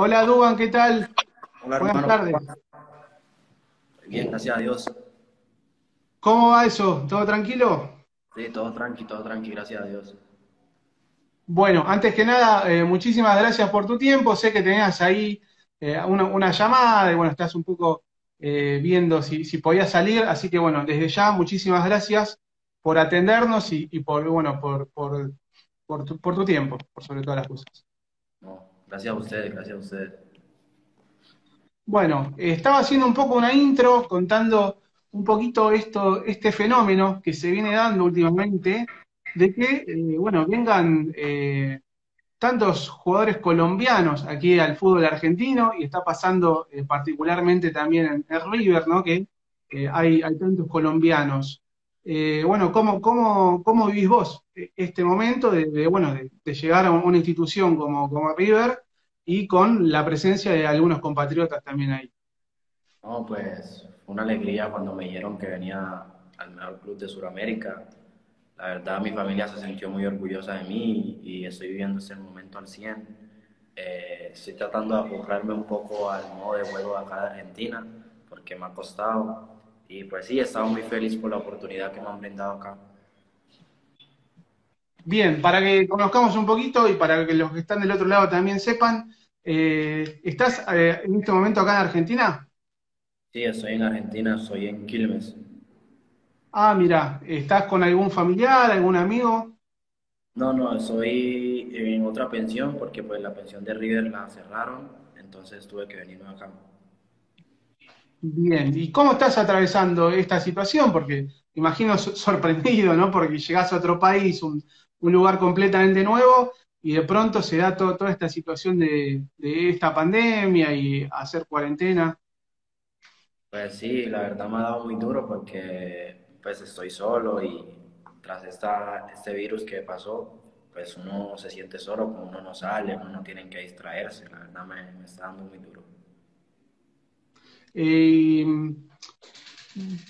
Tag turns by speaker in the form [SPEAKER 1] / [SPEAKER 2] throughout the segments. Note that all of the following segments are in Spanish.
[SPEAKER 1] Hola Duban, ¿qué tal?
[SPEAKER 2] Hola,
[SPEAKER 1] Buenas tardes.
[SPEAKER 2] Bien, gracias a Dios.
[SPEAKER 1] ¿Cómo va eso? ¿Todo tranquilo?
[SPEAKER 2] Sí, todo tranqui, todo tranqui, gracias a Dios.
[SPEAKER 1] Bueno, antes que nada, eh, muchísimas gracias por tu tiempo. Sé que tenías ahí eh, una, una llamada y bueno, estás un poco eh, viendo si, si podías salir. Así que bueno, desde ya, muchísimas gracias por atendernos y, y por, bueno, por, por, por tu, por tu tiempo, por sobre todas las cosas.
[SPEAKER 2] No, gracias a ustedes, gracias a ustedes.
[SPEAKER 1] Bueno, estaba haciendo un poco una intro contando un poquito esto, este fenómeno que se viene dando últimamente, de que, eh, bueno, vengan eh, tantos jugadores colombianos aquí al fútbol argentino y está pasando eh, particularmente también en, en River, ¿no? Que hay tantos colombianos. Eh, bueno, ¿cómo, cómo, cómo vivís vos este momento de, de, bueno, de, de llegar a una institución como, como River y con la presencia de algunos compatriotas también ahí?
[SPEAKER 2] No, pues una alegría cuando me dijeron que venía al mejor club de Sudamérica. La verdad, mi familia se sintió muy orgullosa de mí y estoy viviendo ese momento al 100. Eh, estoy tratando de acoplarme un poco al modo de juego de acá de Argentina porque me ha costado. Y pues sí, he estado muy feliz por la oportunidad que me han brindado acá.
[SPEAKER 1] Bien, para que conozcamos un poquito y para que los que están del otro lado también sepan, eh, ¿estás eh, en este momento acá en Argentina?
[SPEAKER 2] Sí, estoy en Argentina, estoy en Quilmes.
[SPEAKER 1] Ah, mira, ¿estás con algún familiar, algún amigo?
[SPEAKER 2] No, no, estoy en otra pensión porque pues la pensión de River la cerraron, entonces tuve que venirme acá.
[SPEAKER 1] Bien, ¿y cómo estás atravesando esta situación? Porque imagino so- sorprendido, ¿no? Porque llegás a otro país, un, un lugar completamente nuevo, y de pronto se da to- toda esta situación de, esta pandemia y hacer cuarentena.
[SPEAKER 2] Pues sí, la verdad me ha dado muy duro porque pues estoy solo y tras esta, este virus que pasó, pues uno se siente solo, como uno no sale, uno no tiene que distraerse, la verdad me está dando muy duro.
[SPEAKER 1] Eh,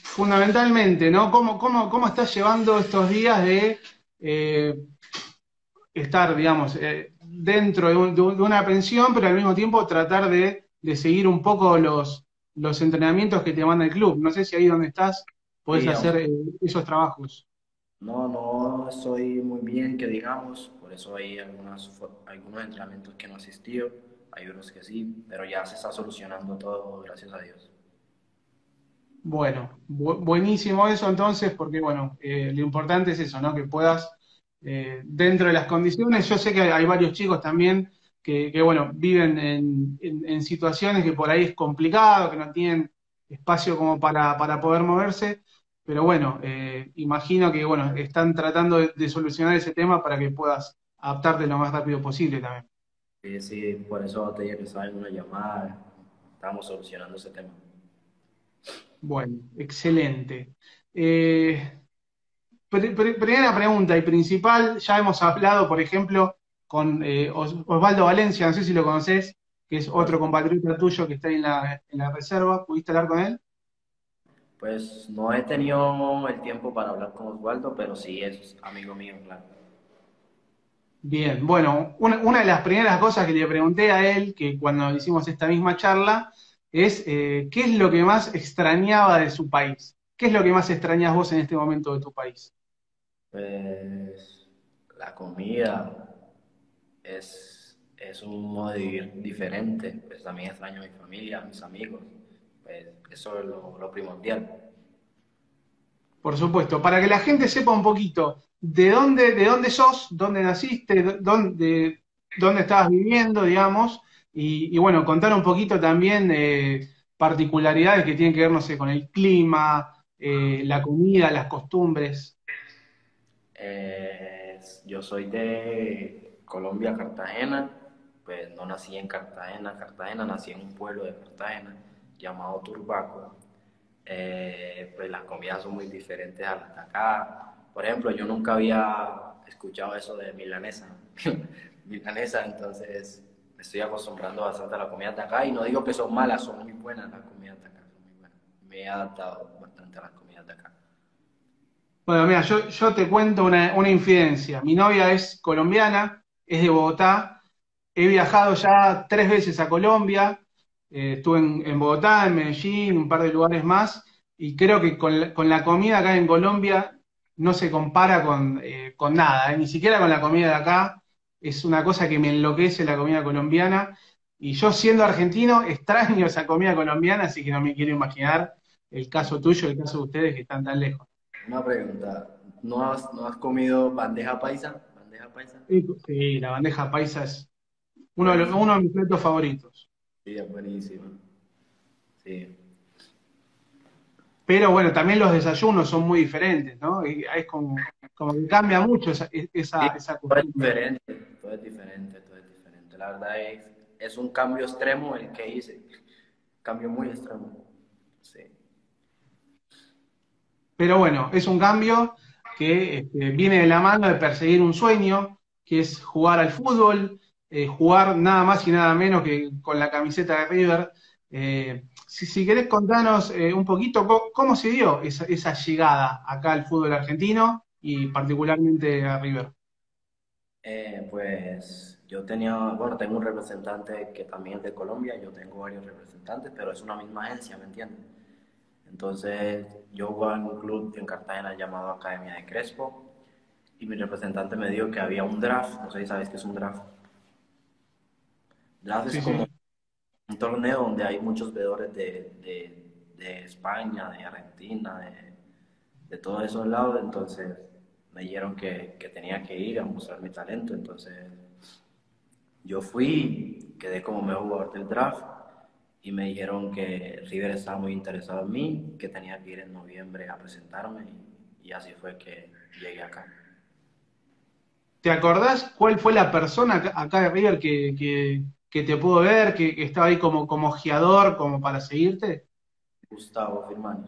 [SPEAKER 1] fundamentalmente, ¿no? ¿Cómo, cómo, cómo estás llevando estos días de eh, estar, digamos, eh, dentro de, un- de un- de una pensión, pero al mismo tiempo tratar de, de seguir un poco los, los entrenamientos que te manda el club? No sé si ahí donde estás podés
[SPEAKER 2] Sí,
[SPEAKER 1] hacer eh, esos trabajos.
[SPEAKER 2] no, no estoy muy bien, que digamos, por eso hay algunas, algunos entrenamientos que no he asistido, hay otros que sí, pero ya se está solucionando todo, gracias a Dios.
[SPEAKER 1] Bueno, bu- buenísimo eso entonces, porque bueno, eh, lo importante es eso, ¿no? Que puedas, eh, dentro de las condiciones, yo sé que hay, varios chicos también que, que, bueno, viven en, situaciones que por ahí es complicado, que no tienen espacio como para, para poder moverse, pero bueno, eh, imagino que, bueno, están tratando de solucionar ese tema para que puedas adaptarte lo más rápido posible también.
[SPEAKER 2] Sí, sí, por eso te dije que estaba en una llamada, estamos solucionando ese tema.
[SPEAKER 1] Bueno, excelente. Eh, Pri- pri- Primera pregunta y principal, ya hemos hablado, por ejemplo, con eh, Os- Osvaldo Valencia, no sé si lo conoces, que es otro compatriota tuyo que está en la, en la reserva. ¿Pudiste hablar con él?
[SPEAKER 2] pues no he tenido el tiempo para hablar con Osvaldo, pero sí es amigo mío, claro.
[SPEAKER 1] Bien, bueno, una, una de las primeras cosas que le pregunté a él, que cuando hicimos esta misma charla, es eh, ¿qué es lo que más extrañaba de su país? ¿Qué es lo que más extrañas vos en este momento de tu país?
[SPEAKER 2] Pues la comida es, es un modo de vivir diferente, pues también extraño a mi familia, a mis amigos, pues eso es lo, lo primordial.
[SPEAKER 1] Por supuesto, para que la gente sepa un poquito de dónde, de dónde sos, dónde naciste, de dónde, dónde estabas viviendo, digamos, y, bueno, contar un poquito también de particularidades que tienen que ver, no sé, con el clima, eh, la comida, las costumbres.
[SPEAKER 2] Eh, yo soy de Colombia, Cartagena, pues no nací en Cartagena, Cartagena, nací en un pueblo de Cartagena llamado Turbaco. Eh, pues las comidas son muy diferentes a las de acá. Por ejemplo, yo nunca había escuchado eso de milanesa, milanesa, entonces me estoy acostumbrando bastante a las comidas de acá y no digo que son malas, son muy buenas las comidas de acá. Me he adaptado bastante a las comidas de acá.
[SPEAKER 1] Bueno, mira, yo, yo te cuento una, una infidencia. Mi novia es colombiana, es de Bogotá, he viajado ya tres veces a Colombia, eh, estuve en, Bogotá, en Medellín, un par de lugares más, y creo que con la, comida acá en Colombia no se compara con, eh, con nada, ni siquiera con la comida de acá. Es una cosa que me enloquece la comida colombiana. Y yo siendo argentino extraño esa comida colombiana, así que no me quiero imaginar el caso tuyo, el caso de ustedes que están tan lejos.
[SPEAKER 2] Una pregunta, ¿no has, ¿no has comido bandeja paisa? ¿Bandeja paisa?
[SPEAKER 1] Sí, la bandeja paisa es uno de, uno de mis platos favoritos.
[SPEAKER 2] Sí, es buenísimo. Sí.
[SPEAKER 1] Pero bueno, también los desayunos son muy diferentes, ¿no? es como, como que cambia mucho esa, esa, esa
[SPEAKER 2] todo es diferente, todo es diferente, todo es diferente. La verdad es, es un cambio extremo el que hice. Cambio muy extremo. Sí.
[SPEAKER 1] Pero bueno, es un cambio que este, viene de la mano de perseguir un sueño, que es jugar al fútbol, eh, jugar nada más y nada menos que con la camiseta de River. Eh, si, querés contarnos eh, un poquito cómo, se dio esa, llegada acá al fútbol argentino y particularmente a River.
[SPEAKER 2] pues yo tenía, bueno, tengo un representante que también es de Colombia, yo tengo varios representantes, pero es una misma agencia, ¿me entiendes? Entonces, yo jugaba en un club en Cartagena llamado Academia de Crespo y mi representante me dijo que había un draft, no sé si sabes qué es un draft. Draft es como un torneo donde hay muchos veedores de, de, España, de Argentina, de, de, todos esos lados, entonces me dijeron que, que tenía que ir a mostrar mi talento, entonces yo fui, quedé como mejor jugador del draft y me dijeron que River estaba muy interesado en mí, que tenía que ir en noviembre a presentarme y, así fue que llegué acá.
[SPEAKER 1] ¿Te acordás cuál fue la persona acá de River que, te pudo ver, que, estaba ahí como, como guiador, como para seguirte?
[SPEAKER 2] Gustavo Fermani.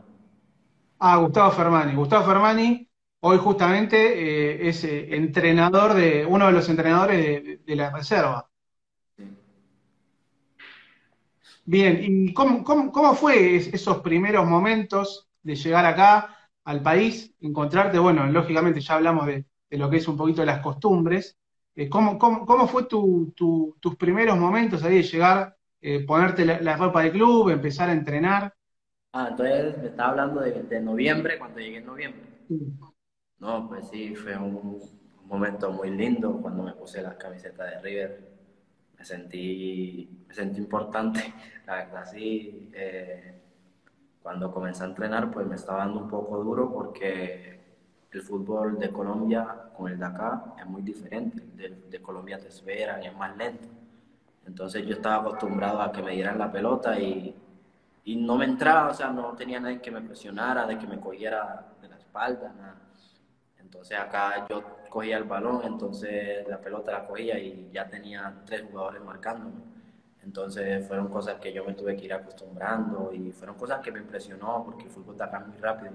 [SPEAKER 1] Ah, Gustavo Fermani. Gustavo Fermani hoy justamente eh, es eh, entrenador de, uno de los entrenadores de la reserva. Bien, ¿y cómo, cómo, fue esos primeros momentos de llegar acá al país, encontrarte, bueno, lógicamente ya hablamos de, lo que es un poquito de las costumbres, eh, ¿cómo, cómo, fue tu, tus primeros momentos ahí de llegar, eh, ponerte la, ropa de club, empezar a entrenar?
[SPEAKER 2] Ah, entonces me estaba hablando de, noviembre, cuando llegué en noviembre. No, pues sí, fue un, un momento muy lindo cuando me puse la camiseta de River me sentí, me sentí importante, la verdad sí. Eh, cuando comencé a entrenar, pues me estaba dando un poco duro porque el fútbol de Colombia con el de acá es muy diferente. De, de Colombia te esperan, es más lento. Entonces yo estaba acostumbrado a que me dieran la pelota y, y no me entraba, o sea, no tenía nadie que me presionara, de que me cogiera de la espalda, nada. Entonces acá yo cogía el balón, entonces la pelota la cogía y ya tenía tres jugadores marcando. Entonces fueron cosas que yo me tuve que ir acostumbrando y fueron cosas que me impresionó porque el fútbol está muy rápido.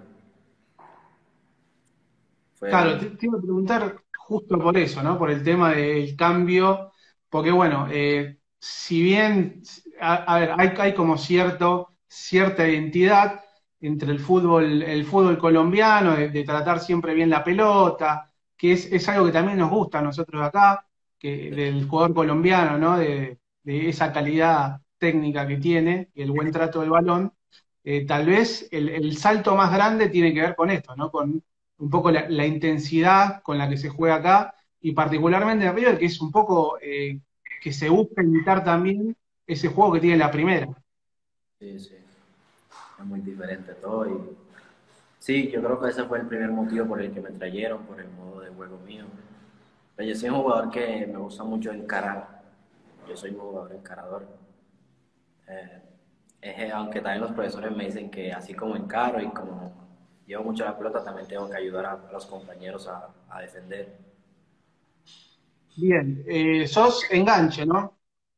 [SPEAKER 1] Claro, te, iba a preguntar justo por eso, ¿no? Por el tema del cambio, porque bueno, eh, si bien, a, ver, hay, hay como cierto, cierta identidad, entre el fútbol, el fútbol colombiano, de, tratar siempre bien la pelota, que es, algo que también nos gusta a nosotros acá, que, del jugador colombiano, ¿no? De, esa calidad técnica que tiene y el buen trato del balón. Eh, tal vez el, salto más grande tiene que ver con esto, ¿no? Con un poco la, intensidad con la que se juega acá y particularmente River, que es un poco eh, que se busca imitar también ese juego que tiene la primera.
[SPEAKER 2] Sí, sí es muy diferente todo. Y sí, yo creo que ese fue el primer motivo por el que me trajeron, por el modo de juego mío. Pero yo soy un jugador que me gusta mucho encarar. Yo soy un jugador encarador. Eh, aunque también los profesores me dicen que así como encaro y como llevo mucho la pelota, también tengo que ayudar a, los compañeros a, a defender.
[SPEAKER 1] Bien, eh, sos enganche, ¿no?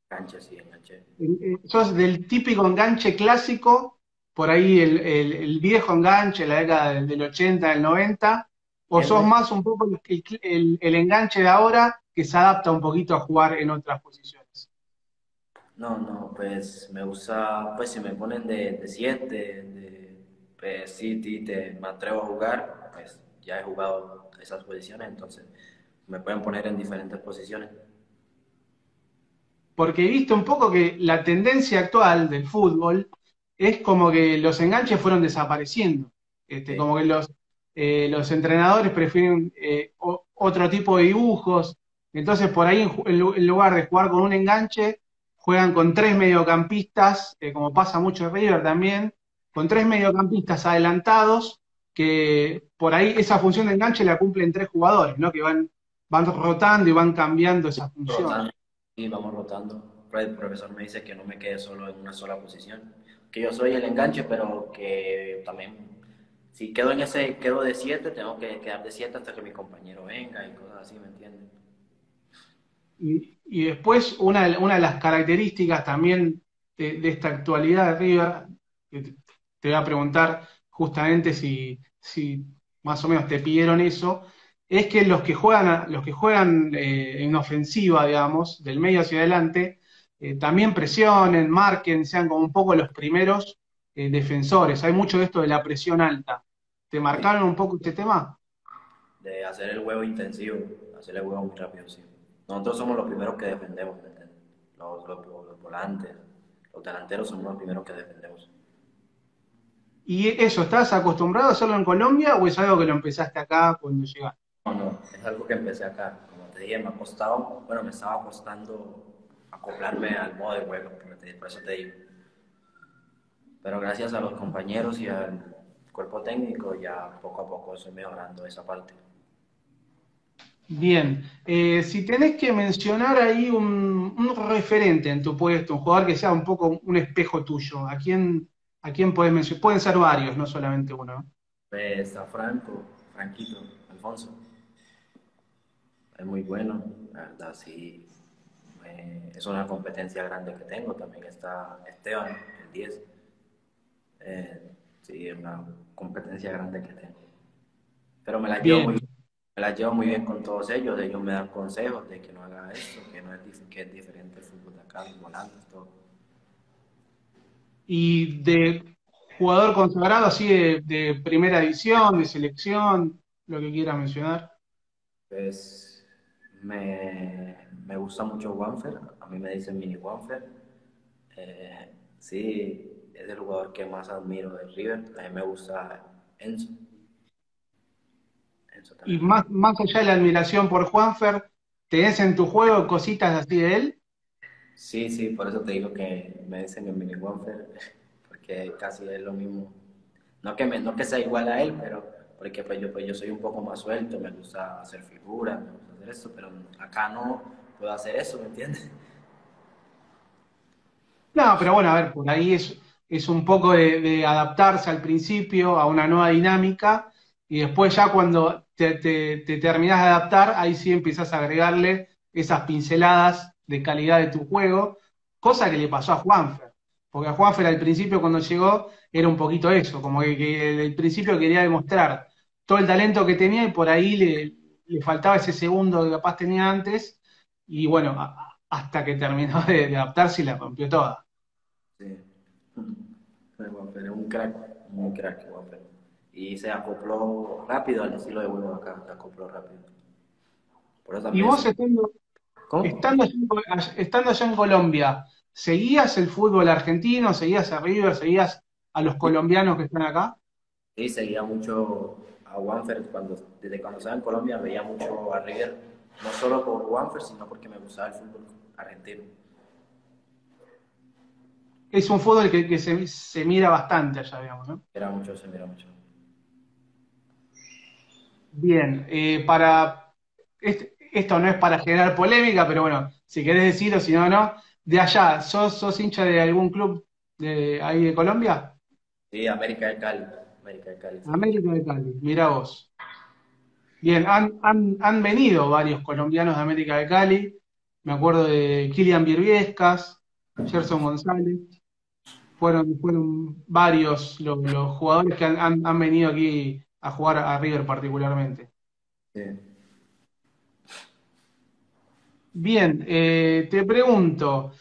[SPEAKER 2] Enganche, sí, enganche.
[SPEAKER 1] Eh, sos del típico enganche clásico por ahí el, viejo enganche, la década del, 80, del 90, o sos más un poco el, enganche de ahora que se adapta un poquito a jugar en otras posiciones?
[SPEAKER 2] No, no, pues me gusta, pues si me ponen de 7, de, pues, City, te, me atrevo a jugar, pues ya he jugado esas posiciones, entonces me pueden poner en diferentes posiciones.
[SPEAKER 1] porque he visto un poco que la tendencia actual del fútbol es como que los enganches fueron desapareciendo. Este, Como que los, eh, los entrenadores prefieren eh, otro tipo de dibujos. Entonces, por ahí, en, lugar de jugar con un enganche, juegan con tres mediocampistas, eh, como pasa mucho en River también, con tres mediocampistas adelantados, que por ahí esa función de enganche la cumplen tres jugadores, ¿no? Que van, van rotando y van cambiando esa función.
[SPEAKER 2] Sí, vamos rotando. El profesor me dice que no me quede solo en una sola posición, que yo soy el enganche, pero que también si quedo en ese, quedo de 7, tengo que quedar de 7 hasta que mi compañero venga y cosas así, ¿me entienden?
[SPEAKER 1] Y, después, una, de las características también de, esta actualidad de River, te voy a preguntar justamente si, más o menos te pidieron eso, es que los que juegan, los que juegan eh, en ofensiva, digamos, del medio hacia adelante, eh, también presionen, marquen, sean como un poco los primeros eh, defensores. Hay mucho de esto de la presión alta. ¿Te marcaron un poco este tema?
[SPEAKER 2] De hacer el huevo intensivo, hacer el huevo muy rápido, sí. Nosotros somos los primeros que defendemos, los, los, volantes, los delanteros somos los primeros que defendemos.
[SPEAKER 1] ¿Y eso, estás acostumbrado a hacerlo en Colombia o es algo que lo empezaste acá cuando llegaste?
[SPEAKER 2] No, no, es algo que empecé acá. Como te dije, me ha costado, bueno, me estaba costando acoplarme al modo de juego, por eso te digo. Pero gracias a los compañeros y al cuerpo técnico ya poco a poco estoy mejorando esa parte.
[SPEAKER 1] Bien, eh, si tenés que mencionar ahí un, referente en tu puesto, un jugador que sea un poco un espejo tuyo, ¿a quién, a quién puedes mencionar? Pueden ser varios, no solamente uno.
[SPEAKER 2] Pues a Franco, Franquito, Alfonso. Es muy bueno, la verdad, sí. Eh, es una competencia grande que tengo. También está Esteban, el 10. Eh, sí, es una competencia grande que tengo. Pero me la llevo muy me la llevo muy bien con todos ellos, ellos me dan consejos de que no haga eso, que no es, que es diferente el fútbol de acá, los volantes, todo.
[SPEAKER 1] Y de jugador consagrado así de, primera división, de selección, lo que quiera mencionar.
[SPEAKER 2] Pues me, me gusta mucho Wanfer, a mí me dicen mini Wanfer. Eh, sí, es el jugador que más admiro del River. A mí me gusta Enzo.
[SPEAKER 1] y más, más allá de la admiración por Juanfer, ¿tenés en tu juego cositas así de él?
[SPEAKER 2] Sí, sí, por eso te digo que me dicen el mini Juanfer, porque casi es lo mismo. No que, no que sea igual a él, pero porque pues yo, pues yo soy un poco más suelto, me gusta hacer figuras, me gusta hacer eso, pero acá no puedo hacer eso, ¿me entiendes?
[SPEAKER 1] No, pero bueno, a ver, por ahí es, es un poco de, adaptarse al principio a una nueva dinámica y después ya cuando te, te, terminas de adaptar, ahí sí empiezas a agregarle esas pinceladas de calidad de tu juego, cosa que le pasó a Juanfer. Porque a Juanfer al principio cuando llegó era un poquito eso, como que, que al principio quería demostrar todo el talento que tenía y por ahí le, le faltaba ese segundo que capaz tenía antes y bueno, hasta que terminó de, de adaptarse y la rompió toda.
[SPEAKER 2] Sí. es un crack, un crack, Y se acopló rápido al estilo de juego acá, se acopló rápido.
[SPEAKER 1] y vos estando, estando, estando allá en Colombia, ¿seguías el fútbol argentino? ¿Seguías a River? ¿Seguías a los colombianos que están acá?
[SPEAKER 2] Sí, seguía mucho a Wanfer. Cuando, desde cuando estaba en Colombia veía mucho a River, no solo por Wanfer, sino porque me gustaba el fútbol argentino
[SPEAKER 1] es un fútbol que, se, mira bastante allá, digamos, ¿no?
[SPEAKER 2] Mira mucho, se mira mucho.
[SPEAKER 1] Bien, eh, para esto no es para generar polémica, pero bueno, si querés decirlo, si no, no. De allá, ¿sos, sos hincha de algún club de ahí de Colombia?
[SPEAKER 2] Sí, América de Cali. América de Cali.
[SPEAKER 1] América de Cali, mira vos. Bien, han, han, han, venido varios colombianos de América de Cali. Me acuerdo de Kilian Birviescas, Gerson González fueron, fueron varios los, jugadores que han, venido aquí a jugar a River particularmente. Bien, eh, te pregunto,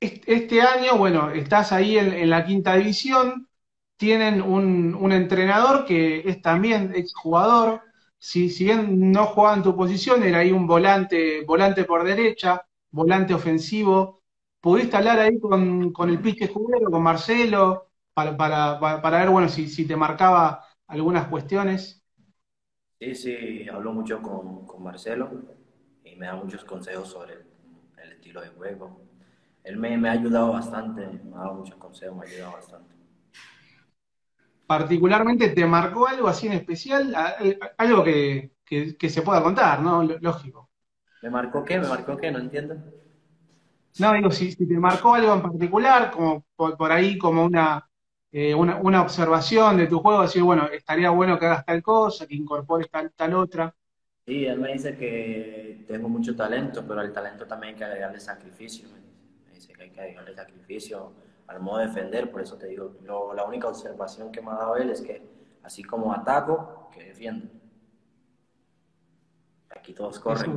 [SPEAKER 1] este año, bueno, estás ahí en, la quinta división, tienen un, entrenador que es también exjugador, si, bien no jugaba en tu posición, era ahí un volante, volante por derecha, volante ofensivo. ¿Pudiste hablar ahí con, con el piche juguero, con Marcelo, para, para, para ver, bueno, si, si te marcaba algunas cuestiones?
[SPEAKER 2] Sí, sí, hablo mucho con, con Marcelo y me da muchos consejos sobre el, el estilo de juego. Él me, me, ha ayudado bastante, me ha dado muchos consejos, me ha ayudado bastante.
[SPEAKER 1] Particularmente, ¿te marcó algo así en especial? Algo que, que, que se pueda contar, ¿no? Lógico.
[SPEAKER 2] ¿Me marcó qué? ¿Me marcó qué? No entiendo.
[SPEAKER 1] No, digo, si, si te marcó algo en particular, como por, por ahí, como una, eh, una, una, observación de tu juego, decir, bueno, estaría bueno que hagas tal cosa, que incorpores tal, tal otra.
[SPEAKER 2] Sí, él me dice que tengo mucho talento, pero al talento también hay que agregarle sacrificio. Me dice que hay que agregarle sacrificio al modo de defender, por eso te digo, lo, la única observación que me ha dado él es que así como ataco, que defiendo. Aquí todos corren.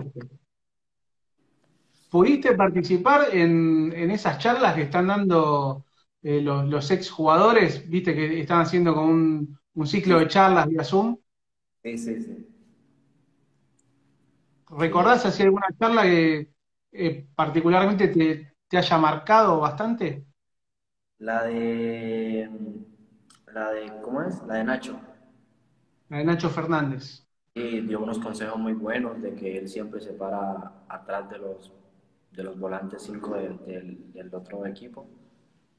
[SPEAKER 1] ¿Pudiste participar en, en esas charlas que están dando eh, los, los ex jugadores? ¿Viste que están haciendo como un, un ciclo de charlas vía Zoom?
[SPEAKER 2] Sí, sí, sí.
[SPEAKER 1] ¿Recordás así alguna charla que eh, particularmente te, te, haya marcado bastante?
[SPEAKER 2] La de. La de. ¿Cómo es? La de Nacho.
[SPEAKER 1] La de Nacho Fernández.
[SPEAKER 2] Sí, dio unos consejos muy buenos de que él siempre se para atrás de los de los volantes 5 del, otro equipo,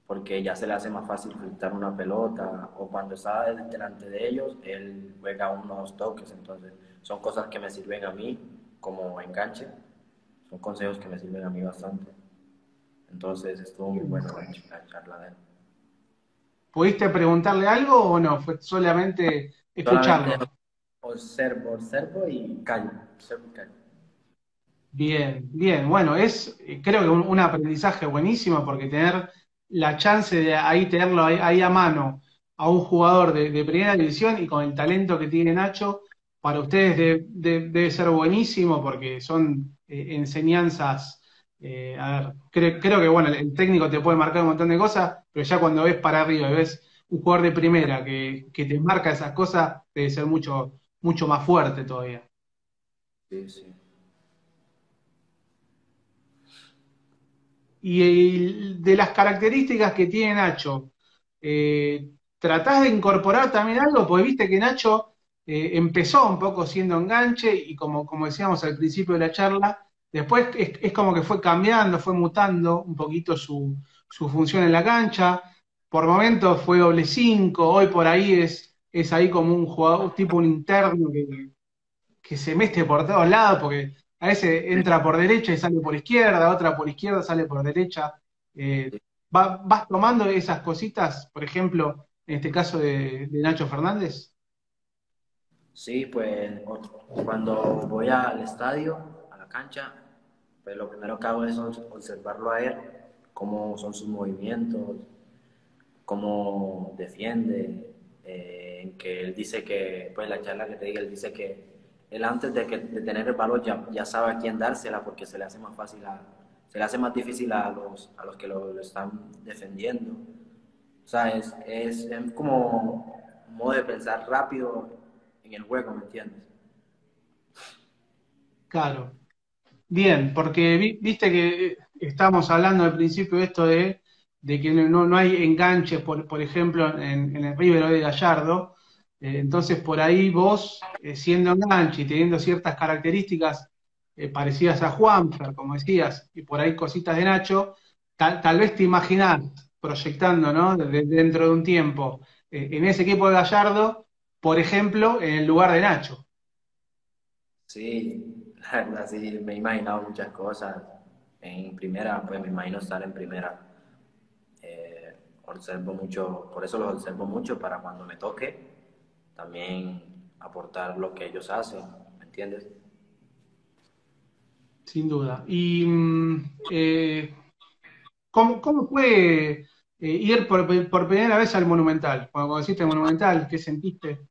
[SPEAKER 2] porque ya se le hace más fácil filtrar una pelota, o cuando está delante de ellos, él juega uno o dos toques, entonces son cosas que me sirven a mí como enganche, son consejos que me sirven a mí bastante. Entonces estuvo muy bueno la, la charla de él.
[SPEAKER 1] ¿Pudiste preguntarle algo o no? ¿Fue solamente escucharlo?
[SPEAKER 2] Solamente observo, observo y callo, observo y callo.
[SPEAKER 1] Bien, bien. Bueno, es creo que un, un, aprendizaje buenísimo porque tener la chance de ahí tenerlo ahí, ahí a mano a un jugador de, de, primera división y con el talento que tiene Nacho, para ustedes de, de, debe ser buenísimo porque son eh, enseñanzas. Eh, a ver, creo, creo, que bueno, el técnico te puede marcar un montón de cosas, pero ya cuando ves para arriba y ves un jugador de primera que, que te marca esas cosas, debe ser mucho, mucho más fuerte todavía.
[SPEAKER 2] Sí, sí.
[SPEAKER 1] Y de las características que tiene Nacho, eh, ¿tratás de incorporar también algo? Porque viste que Nacho eh, empezó un poco siendo enganche y como, como decíamos al principio de la charla, después es, como que fue cambiando, fue mutando un poquito su, su, función en la cancha. Por momentos fue doble 5, hoy por ahí es, es ahí como un jugador, tipo un interno que, que se mete por todos lados, porque a veces entra por derecha y sale por izquierda, otra por izquierda sale por derecha. Eh, va, ¿Vas tomando esas cositas, por ejemplo, en este caso de, de, Nacho Fernández?
[SPEAKER 2] Sí, pues cuando voy al estadio, a la cancha, pues lo primero que hago es observarlo a él, cómo son sus movimientos, cómo defiende, eh, que él dice que, pues la charla que te diga, él dice que él antes de, que, de tener el balón ya, ya, sabe a quién dársela porque se le hace más fácil, se le hace más difícil a los, a los que lo, están defendiendo. O sea, es, es, es, como modo de pensar rápido en el juego, ¿me entiendes?
[SPEAKER 1] Claro. Bien, porque vi, viste que estamos hablando al principio de esto de, de que no, no hay enganches, por, por ejemplo, en, el River de Gallardo, eh, entonces, por ahí vos, eh, siendo enganche y teniendo ciertas características eh, parecidas a Juanfer, como decías, y por ahí cositas de Nacho, tal, tal vez te imaginás proyectando, ¿no? De, dentro de un tiempo, en ese equipo de Gallardo, por ejemplo, en el lugar de Nacho.
[SPEAKER 2] Sí, la verdad, sí, me he imaginado muchas cosas. En primera, pues me imagino estar en primera. observo mucho, por eso los observo mucho para cuando me toque también aportar lo que ellos hacen, ¿me entiendes?
[SPEAKER 1] Sin duda. ¿Y mm, eh, ¿cómo, cómo, fue eh, ir por, por, primera vez al Monumental? Cuando conociste el Monumental, ¿qué sentiste?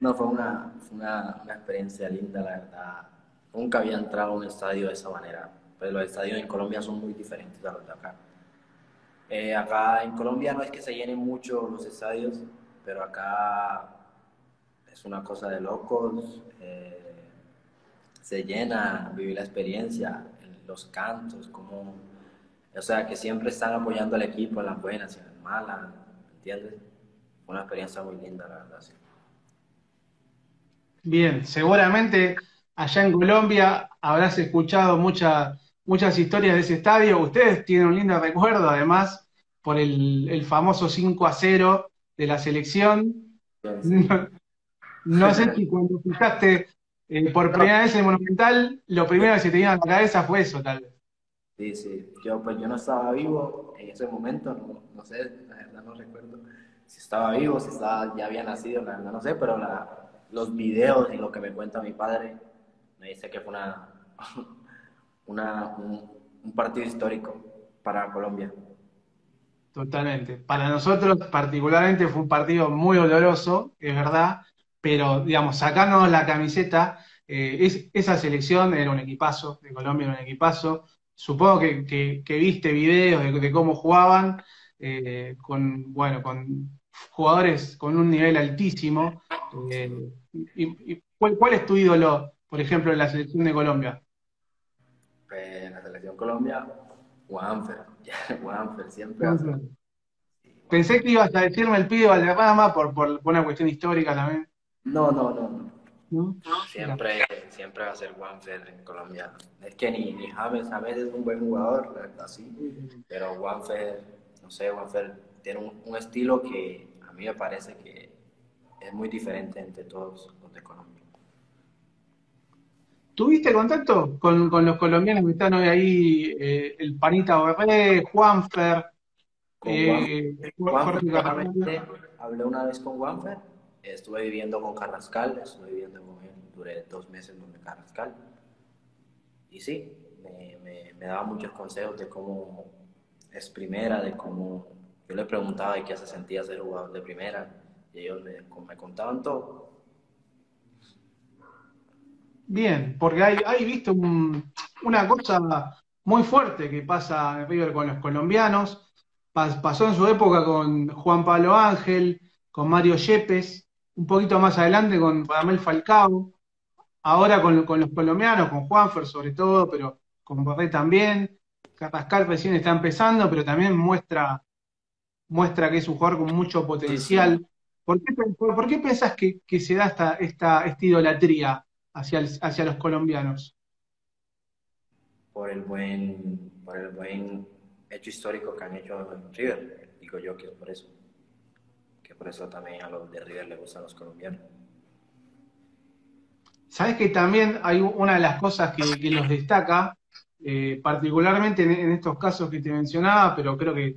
[SPEAKER 2] No, fue una, una, una, experiencia linda, la verdad. Nunca había entrado a un estadio de esa manera. Pues los estadios en Colombia son muy diferentes a los de acá. Eh, acá en Colombia no es que se llenen mucho los estadios, pero acá es una cosa de locos, eh, se llena, vivir la experiencia, los cantos, como, o sea, que siempre están apoyando al equipo en las buenas y en las malas, ¿entiendes? Una experiencia muy linda, la verdad. Sí.
[SPEAKER 1] Bien, seguramente allá en Colombia habrás escuchado muchas muchas historias de ese estadio. Ustedes tienen un lindo recuerdo, además, por el, famoso 5 a 0 de la selección. No, sé si cuando fijaste eh, por primera vez el Monumental, lo primero que se te vino a la cabeza fue eso, tal vez.
[SPEAKER 2] Sí, sí. Yo, pues, yo no estaba vivo en ese momento, no, no sé, la verdad no recuerdo si estaba vivo, si estaba, ya había nacido, la no sé, pero la, los videos y lo que me cuenta mi padre me dice que fue una, una un, partido histórico para Colombia.
[SPEAKER 1] Totalmente. Para nosotros particularmente fue un partido muy doloroso, es verdad, pero digamos, sacándonos la camiseta, eh, esa selección era un equipazo, de Colombia era un equipazo. Supongo que, viste videos de, cómo jugaban, eh, con, bueno, con jugadores con un nivel altísimo. Eh, y, ¿cuál, es tu ídolo, por ejemplo, en la selección de Colombia?
[SPEAKER 2] Pues, en la selección Colombia, Juanfer. Juanfer, siempre.
[SPEAKER 1] Pensé que ibas a decirme el pibe Valderrama por, por, una cuestión histórica también.
[SPEAKER 2] No, no, no. ¿No? Siempre, siempre va a ser Juanfer en Colombia. Es que ni, ni James, James es un buen jugador, la verdad, sí. Pero Juanfer, no sé, Juanfer tiene un estilo que a mí me parece que es muy diferente entre todos los de Colombia.
[SPEAKER 1] ¿Tuviste contacto con, los colombianos que están hoy ahí, eh, el Panita Borré, Juanfer?
[SPEAKER 2] Eh, hablé una vez con Juanfer, estuve viviendo con Carrascal, estuve viviendo con él, duré dos meses con Carrascal. Y sí, me, me, daba muchos consejos de cómo es primera, de cómo yo le preguntaba de qué se sentía ser jugador de primera y ellos me, contaban todo.
[SPEAKER 1] Bien, porque hay, hay visto una cosa muy fuerte que pasa en River con los colombianos. pasó en su época con Juan Pablo Ángel, con Mario Yepes, un poquito más adelante con Radamel Falcao, ahora con, los colombianos, con Juanfer sobre todo, pero con Borré también. Carrascal recién está empezando, pero también muestra muestra que es un jugador con mucho potencial. ¿Por, qué, por, qué, pensás que, se da esta, esta, esta idolatría hacia, hacia los colombianos?
[SPEAKER 2] Por el buen, por el buen hecho histórico que han hecho en River. Digo yo que es por eso. Que por eso también a los de River les gustan los colombianos.
[SPEAKER 1] Sabes que también hay una de las cosas que, los destaca, eh, particularmente en, estos casos que te mencionaba, pero creo que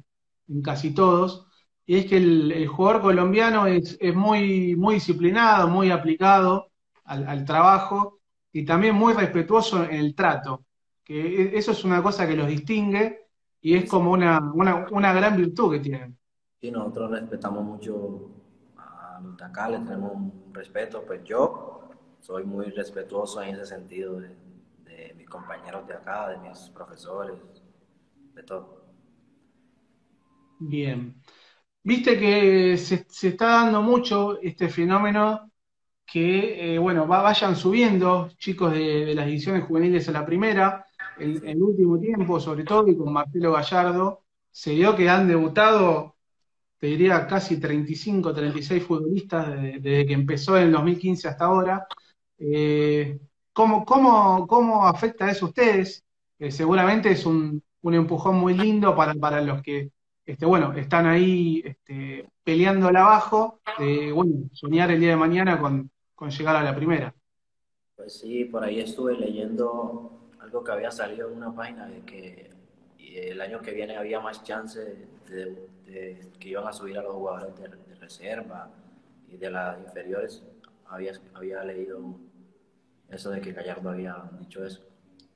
[SPEAKER 1] en casi todos, y es que el, jugador colombiano es, muy, muy disciplinado, muy aplicado al, trabajo y también muy respetuoso en el trato, que e, eso es una cosa que los distingue y es como una, una, gran virtud que tienen.
[SPEAKER 2] Sí, nosotros respetamos mucho a los tacales, tenemos un respeto, pues yo soy muy respetuoso en ese sentido de, de mis compañeros de acá, de mis profesores, de todo.
[SPEAKER 1] Bien. Viste que se, está dando mucho este fenómeno que, eh, bueno, vayan subiendo chicos de, las ediciones juveniles a la primera. En el último tiempo, sobre todo, y con Marcelo Gallardo, se vio que han debutado, te diría, casi 35, 36 futbolistas desde, que empezó en el 2015 hasta ahora. Eh, ¿cómo, cómo, afecta eso a ustedes? Eh, seguramente es un, un, empujón muy lindo para, para los que este, bueno, están ahí este, peleándola abajo, bueno, soñar el día de mañana con, llegar a la primera.
[SPEAKER 2] Pues sí, por ahí estuve leyendo algo que había salido en una página de que el año que viene había más chances de, que iban a subir a los jugadores de, reserva y de las inferiores. Había, había leído eso de que Gallardo había dicho eso.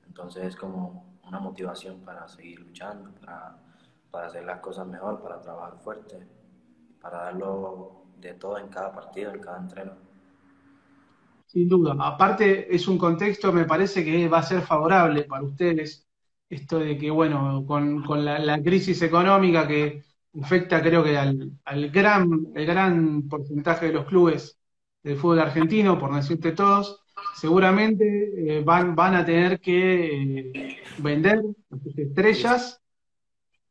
[SPEAKER 2] Entonces es como una motivación para seguir luchando, para para hacer las cosas mejor, para trabajar fuerte, para darlo de todo en cada partido, en cada entreno.
[SPEAKER 1] Sin duda. Aparte, es un contexto, me parece que va a ser favorable para ustedes. Esto de que, bueno, con, la, crisis económica que afecta, creo que al, gran, el gran porcentaje de los clubes del fútbol argentino, por decirte todos, seguramente eh, van, a tener que eh, vender estrellas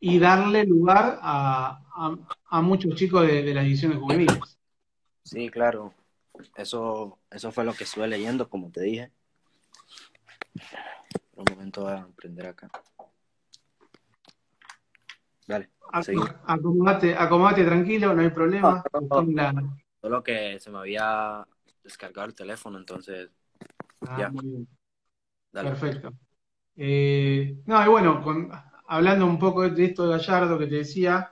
[SPEAKER 1] y darle lugar a, muchos chicos de, las ediciones juveniles.
[SPEAKER 2] Sí, claro. Eso, eso fue lo que estuve leyendo, como te dije. Un momento voy a aprender acá. Dale.
[SPEAKER 1] Acomódate, acomódate tranquilo, no hay problema.
[SPEAKER 2] Solo que se me había descargado el teléfono, entonces.
[SPEAKER 1] Ah, ya. Perfecto. Eh, no, y bueno, con, hablando un poco de esto de Gallardo que te decía,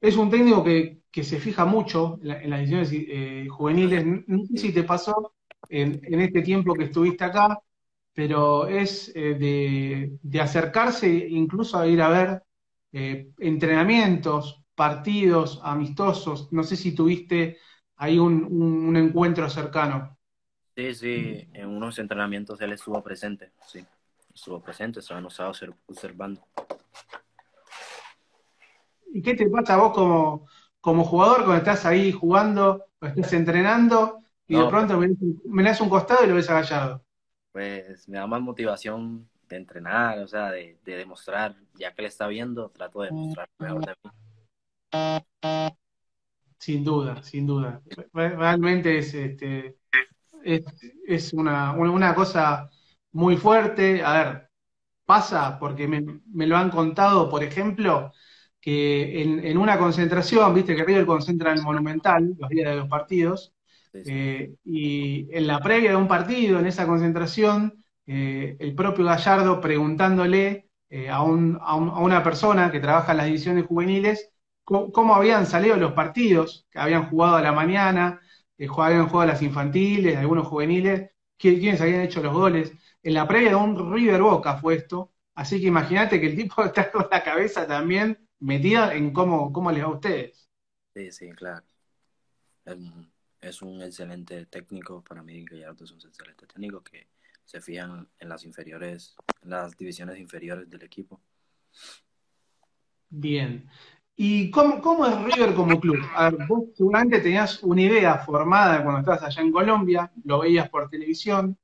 [SPEAKER 1] es un técnico que, se fija mucho en, las ediciones eh, juveniles. No sé si te pasó en, este tiempo que estuviste acá, pero es eh, de, acercarse incluso a ir a ver eh, entrenamientos, partidos amistosos. No sé si tuviste ahí un, encuentro cercano.
[SPEAKER 2] Sí, sí, en unos entrenamientos él estuvo presente, sí, estuvo presente, se nos estaba observando.
[SPEAKER 1] ¿Y qué te pasa vos como, como jugador cuando estás ahí jugando, o estás entrenando y de pronto me, das un costado y lo ves a Gallardo?
[SPEAKER 2] Pues me da más motivación de entrenar, o sea, de, demostrar, ya que le está viendo, trato de demostrar mejor de mí.
[SPEAKER 1] Sin duda, sin duda. Realmente es, este, es, una, una, cosa muy fuerte. A ver, pasa porque me, me, lo han contado, por ejemplo, que en, una concentración, viste que River concentra en el Monumental los días de los partidos, eh, y en la previa de un partido, en esa concentración, eh, el propio Gallardo preguntándole eh, a, una persona que trabaja en las divisiones juveniles cómo, habían salido los partidos, que habían jugado a la mañana, habían jugado a las infantiles, algunos juveniles, quiénes habían hecho los goles. En la previa de un River Boca fue esto, así que imagínate que el tipo está con la cabeza también metida en cómo, cómo les va a ustedes.
[SPEAKER 2] Sí, sí, claro. Es, un excelente técnico, para mí Gallardo es un excelente técnico que se fían en las inferiores, en las divisiones inferiores del equipo.
[SPEAKER 1] Bien. ¿Y cómo, cómo, es River como club? A ver, vos seguramente tenías una idea formada cuando estabas allá en Colombia, lo veías por televisión,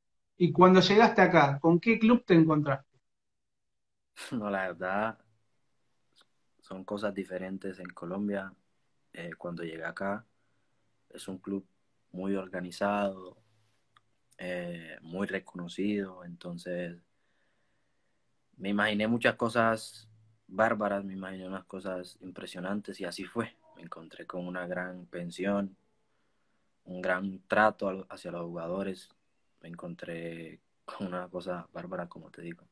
[SPEAKER 1] y cuando llegaste acá, ¿con qué club te encontraste?
[SPEAKER 2] No, la verdad, son cosas diferentes en Colombia. Eh, cuando llegué acá, es un club muy organizado, eh, muy reconocido, entonces me imaginé muchas cosas bárbaras, me imaginé unas cosas impresionantes y así fue. Me encontré con una gran pensión, un gran trato hacia los jugadores, me encontré con una cosa bárbara, como te digo.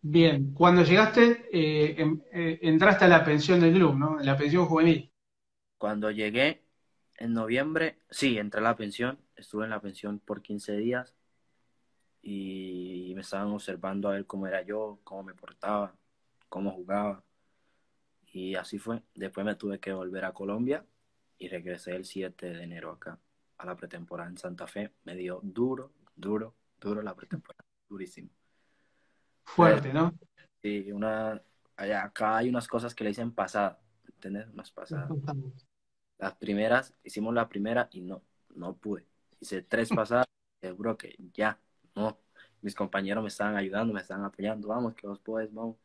[SPEAKER 1] Bien, cuando llegaste, eh, em, eh, entraste a la pensión del club, ¿no? En la pensión juvenil.
[SPEAKER 2] Cuando llegué en noviembre, sí, entré a la pensión, estuve en la pensión por 15 días y me estaban observando a ver cómo era yo, cómo me portaba, cómo jugaba. Y así fue. Después me tuve que volver a Colombia y regresé el 7 de enero acá, a la pretemporada en Santa Fe. Me dio duro, duro, duro la pretemporada, durísimo.
[SPEAKER 1] Fuerte, ¿no?
[SPEAKER 2] Sí, una, acá hay unas cosas que le dicen pasada, ¿entiendes? Unas pasadas. Las primeras, hicimos la primera y no, no pude. Hice tres pasadas, seguro que ya, no. Mis compañeros me estaban ayudando, me estaban apoyando, vamos, que vos podés, vamos.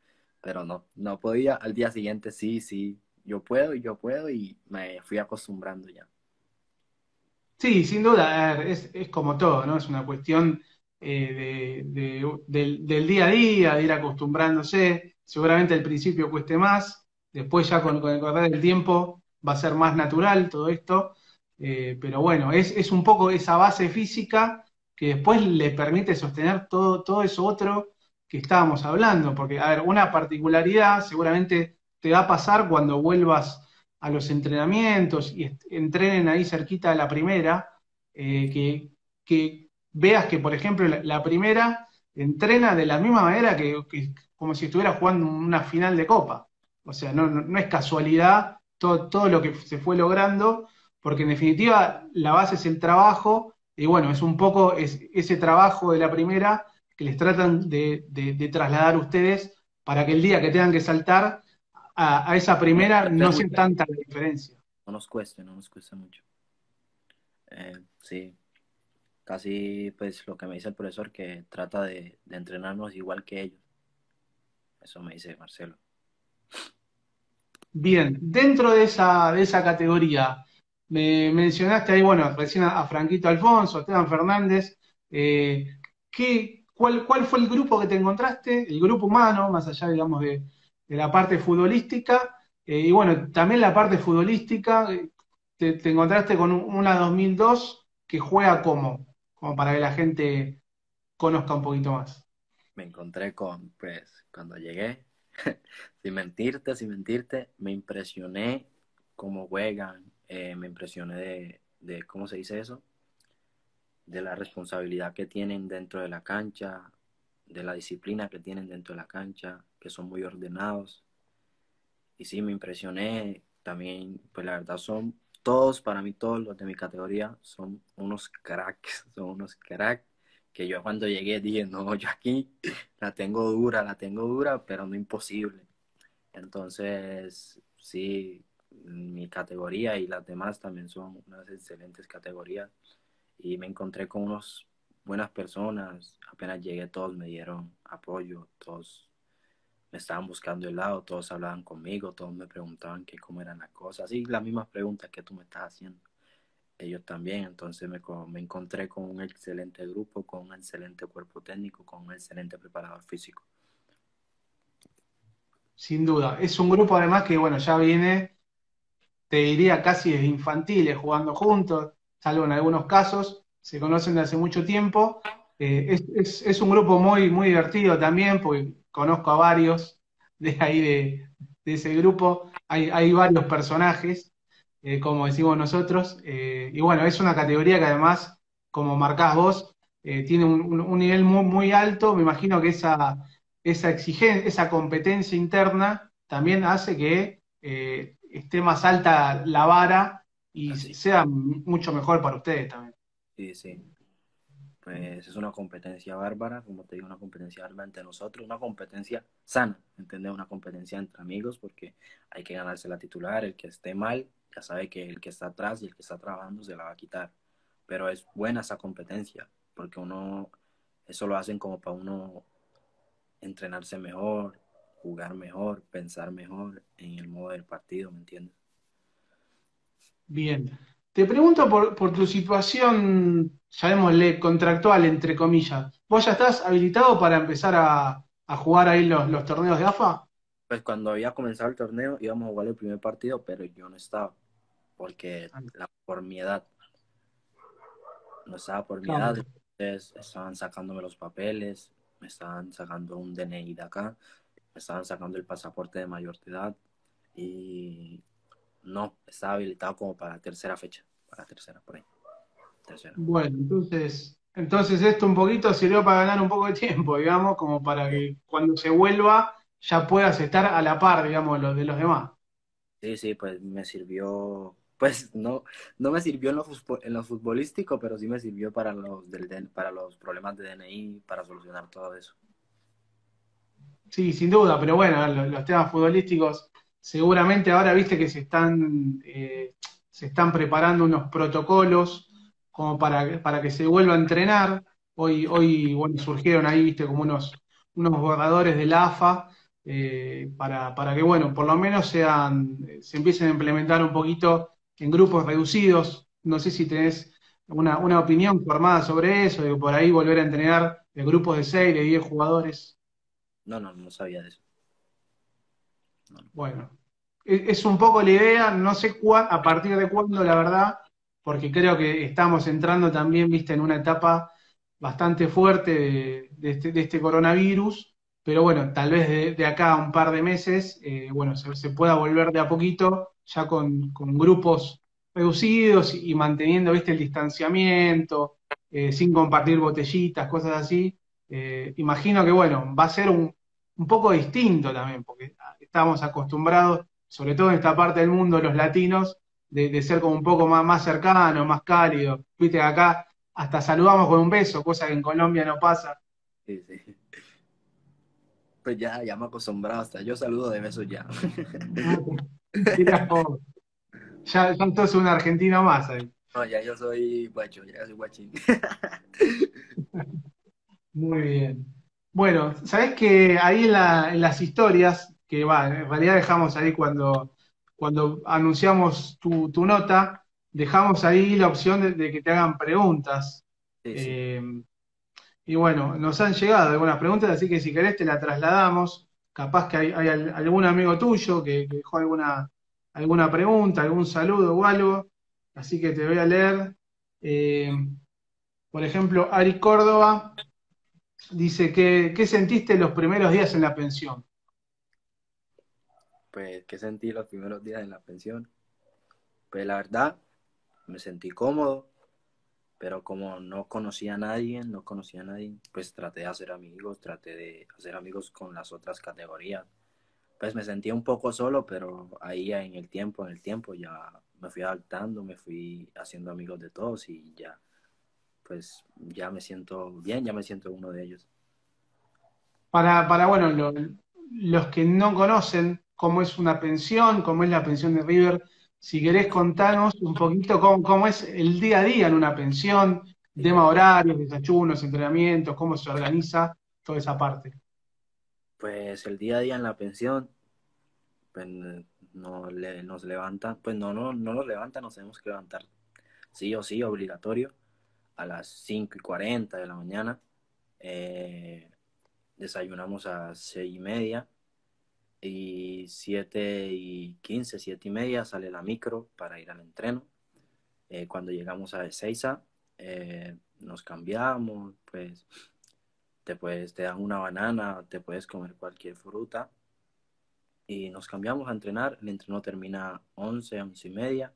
[SPEAKER 2] Pero no, no podía. Al día siguiente, sí, sí, yo puedo y yo puedo y me fui acostumbrando ya.
[SPEAKER 1] Sí, sin duda, es, es como todo, ¿no? Es una cuestión eh, del, día a día, de ir acostumbrándose. Seguramente al principio cueste más, después ya con, el correr del tiempo va a ser más natural todo esto. Eh, pero bueno, es, un poco esa base física que después le permite sostener todo, todo eso otro que estábamos hablando. Porque, a ver, una particularidad seguramente te va a pasar cuando vuelvas a los entrenamientos y entrenen ahí cerquita de la primera, eh, que, que veas que, por ejemplo, la, primera entrena de la misma manera que, como si estuviera jugando una final de copa. O sea, no, es casualidad todo, todo, lo que se fue logrando, porque en definitiva la base es el trabajo, y bueno, es un poco ese trabajo de la primera que les tratan de, trasladar a ustedes para que el día que tengan que saltar a, esa primera no sea tanta la diferencia.
[SPEAKER 2] No nos cueste, no nos cuesta mucho. Eh, sí, casi pues lo que me dice el profesor que trata de, de entrenarnos igual que ellos. Eso me dice Marcelo.
[SPEAKER 1] Bien, dentro de esa, de esa categoría, me mencionaste ahí, bueno, recién a, a Franquito Alfonso, a Esteban Fernández. eh, ¿qué- cuál, cuál fue el grupo que te encontraste? El grupo humano, más allá, digamos, de, de la parte futbolística. eh, y bueno, también la parte futbolística, eh, te, te encontraste con un- una 2002 que juega como, como para que la gente conozca un poquito más.
[SPEAKER 2] Me encontré con, pues, cuando llegué, sin mentirte, sin mentirte, me impresioné cómo juegan, eh, me impresioné de, de, ¿cómo se dice eso? De la responsabilidad que tienen dentro de la cancha, de la disciplina que tienen dentro de la cancha, que son muy ordenados. Y sí, me impresioné. También, pues la verdad son todos, para mí todos los de mi categoría son unos cracks, son unos cracks que yo cuando llegué dije, no, yo aquí la tengo dura, la tengo dura, pero no imposible. Entonces, sí, mi categoría y las demás también son unas excelentes categorías. Y me encontré con unas buenas personas. Apenas llegué, todos me dieron apoyo, todos me estaban buscando el lado, todos hablaban conmigo, todos me preguntaban que cómo eran las cosas. Y las mismas preguntas que tú me estás haciendo. Ellos también. Entonces me, me encontré con un excelente grupo, con un excelente cuerpo técnico, con un excelente preparador físico.
[SPEAKER 1] Sin duda. Es un grupo además que, bueno, ya viene, te diría, casi desde infantiles jugando juntos, salvo en algunos casos, se conocen de hace mucho tiempo. Eh, es, es- es un grupo muy, muy divertido también, porque conozco a varios de ahí de, de ese grupo. Hay, hay varios personajes, eh, como decimos nosotros. eh, y bueno, es una categoría que además, como marcás vos, tiene un, un- un nivel muy, muy alto. Me imagino que esa, esa exigencia, esa competencia interna también hace que esté más alta la vara y
[SPEAKER 2] Así.
[SPEAKER 1] sea mucho mejor para ustedes también.
[SPEAKER 2] Sí, sí. Pues es una competencia bárbara, como te digo, una competencia bárbara entre nosotros, una competencia sana, ¿entendés? Una competencia entre amigos, porque hay que ganarse la titular, el que esté mal, ya sabe que el que está atrás y el que está trabajando se la va a quitar. Pero es buena esa competencia, porque uno, eso lo hacen como para uno entrenarse mejor, jugar mejor, pensar mejor en el modo del partido, ¿me entiendes?
[SPEAKER 1] Bien. Te pregunto por, por tu situación, llamémosle contractual, entre comillas. ¿Vos ya estás habilitado para empezar a, a jugar ahí los, los torneos de AFA?
[SPEAKER 2] Pues cuando había comenzado el torneo íbamos a jugar el primer partido, pero yo no estaba, porque la- por mi edad, no estaba por mi
[SPEAKER 1] Claro.
[SPEAKER 2] edad, entonces estaban sacándome los papeles, me estaban sacando un DNI de acá, me estaban sacando el pasaporte de mayor de edad y no, estaba habilitado como para la tercera fecha, para tercera, por ahí, tercera.
[SPEAKER 1] Bueno, entonces, entonces esto un poquito sirvió para ganar un poco de tiempo, digamos, como para que cuando se vuelva ya puedas estar a la par, digamos, de los demás.
[SPEAKER 2] Sí, sí, pues me sirvió, pues no, no me sirvió en lo, en lo futbolístico, pero sí me sirvió para los, del, para los problemas de DNI, para solucionar todo eso.
[SPEAKER 1] Sí, sin duda, pero bueno, lo- los, temas futbolísticos, seguramente ahora viste que se están, eh, se están preparando unos protocolos como para, para que se vuelva a entrenar. Hoy, hoy bueno, surgieron ahí, viste, como unos, unos borradores de la AFA eh, para, para que, bueno, por lo menos sean, se empiecen a implementar un poquito en grupos reducidos. No sé si tenés una, una opinión formada sobre eso, de por ahí volver a entrenar de grupos de 6, de 10 jugadores.
[SPEAKER 2] No, no, no sabía de eso. No, no.
[SPEAKER 1] Bueno, es un poco la idea, no sé cuá- a partir de cuándo, la verdad, porque creo que estamos entrando también, viste, en una etapa bastante fuerte de, este, este coronavirus, pero bueno, tal vez de, acá a un par de meses, eh, bueno, se, pueda volver de a poquito, ya con, con grupos reducidos y, manteniendo, viste, el distanciamiento, eh, sin compartir botellitas, cosas así. Eh, imagino que, bueno, va a ser un, un poco distinto también, porque estamos acostumbrados, sobre todo en esta parte del mundo, los latinos, de, de ser como un poco más, más cercanos, más cálidos. Viste acá hasta saludamos con un beso, cosa que en Colombia no pasa.
[SPEAKER 2] Sí, sí. Pues ya, ya me acostumbrado, hasta yo saludo de besos ya.
[SPEAKER 1] Ya, ya entonces un argentino más ahí.
[SPEAKER 2] No, ya yo soy guacho, ya soy guachín.
[SPEAKER 1] Muy bien. Bueno, sabés que ahí en, la- en las historias, que va, en realidad dejamos ahí cuando, cuando anunciamos tu, tu nota, dejamos ahí la opción de, de que te hagan preguntas.
[SPEAKER 2] Sí, sí.
[SPEAKER 1] Eh, y bueno, nos han llegado algunas preguntas, así que si querés te la trasladamos. Capaz que hay, hay al- algún amigo tuyo que, que dejó alguna, alguna pregunta, algún saludo o algo. Así que te voy a leer. Eh, por ejemplo, Ari Córdoba. Dice que, ¿qué sentiste los primeros días en la pensión?
[SPEAKER 2] Pues, ¿qué sentí los primeros días en la pensión? Pues la verdad, me sentí cómodo, pero como no conocía a nadie, no conocía a nadie, pues traté de hacer amigos, traté de hacer amigos con las otras categorías. Pues me sentía un poco solo, pero ahí en el tiempo, en el tiempo ya me fui adaptando, me fui haciendo amigos de todos y ya, pues ya me siento bien, ya me siento uno de ellos.
[SPEAKER 1] Para, para bueno, lo- los que no conocen cómo es una pensión, cómo es la pensión de River, si querés contarnos un poquito cómo, cómo es el día a día en una pensión, tema horarios, desayunos, entrenamientos, cómo se organiza toda esa parte.
[SPEAKER 2] Pues el día a día en la pensión, pues no le, nos levantan, pues no, no, no nos levantan, nos tenemos que levantar sí o sí, obligatorio, a las 5 y 40 de la mañana. Eh, desayunamos a 6 y media y 7 y 15, 7 y media sale la micro para ir al entreno. Eh, cuando llegamos a Ezeiza, eh, nos cambiamos, pues te, puedes, te dan una banana, te puedes comer cualquier fruta y nos cambiamos a entrenar. El entreno termina 11, 11 y media.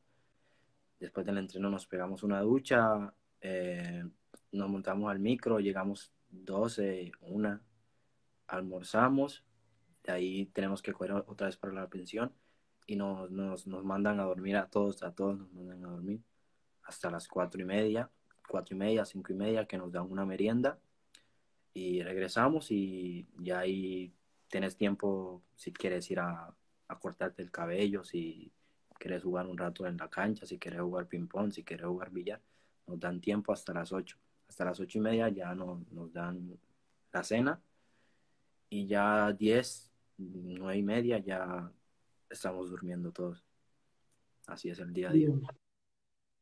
[SPEAKER 2] Después del entreno nos pegamos una ducha, eh, nos montamos al micro, llegamos 12, una, almorzamos, de ahí tenemos que correr otra vez para la pensión y nos, nos, nos mandan a dormir a todos, a todos nos mandan a dormir hasta las cuatro y media, cuatro y media, cinco y media, que nos dan una merienda y regresamos y ya ahí tienes tiempo si quieres ir a, a cortarte el cabello, si quieres jugar un rato en la cancha, si quieres jugar ping pong, si quieres jugar billar, nos dan tiempo hasta las 8. Hasta las ocho y media ya no, nos dan la cena y ya 10, 9 y media ya estamos durmiendo todos. Así es el día a día.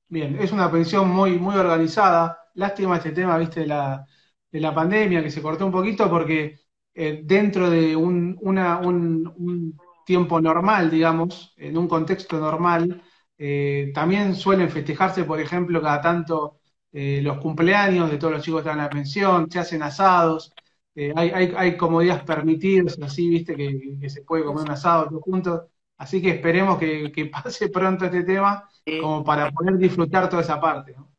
[SPEAKER 1] Bien, es una pensión muy, muy organizada. Lástima este tema, viste, de la, de la pandemia, que se cortó un poquito porque eh, dentro de un, una- un- un tiempo normal, digamos, en un contexto normal, eh, también suelen festejarse, por ejemplo, cada tanto eh, los cumpleaños de todos los chicos que están en la pensión, se hacen asados, eh, hay, hay, hay como días permitidos, así, viste, que, que se puede comer un asado todos juntos. Así que esperemos que, que pase pronto este tema como para poder disfrutar toda esa parte, ¿no?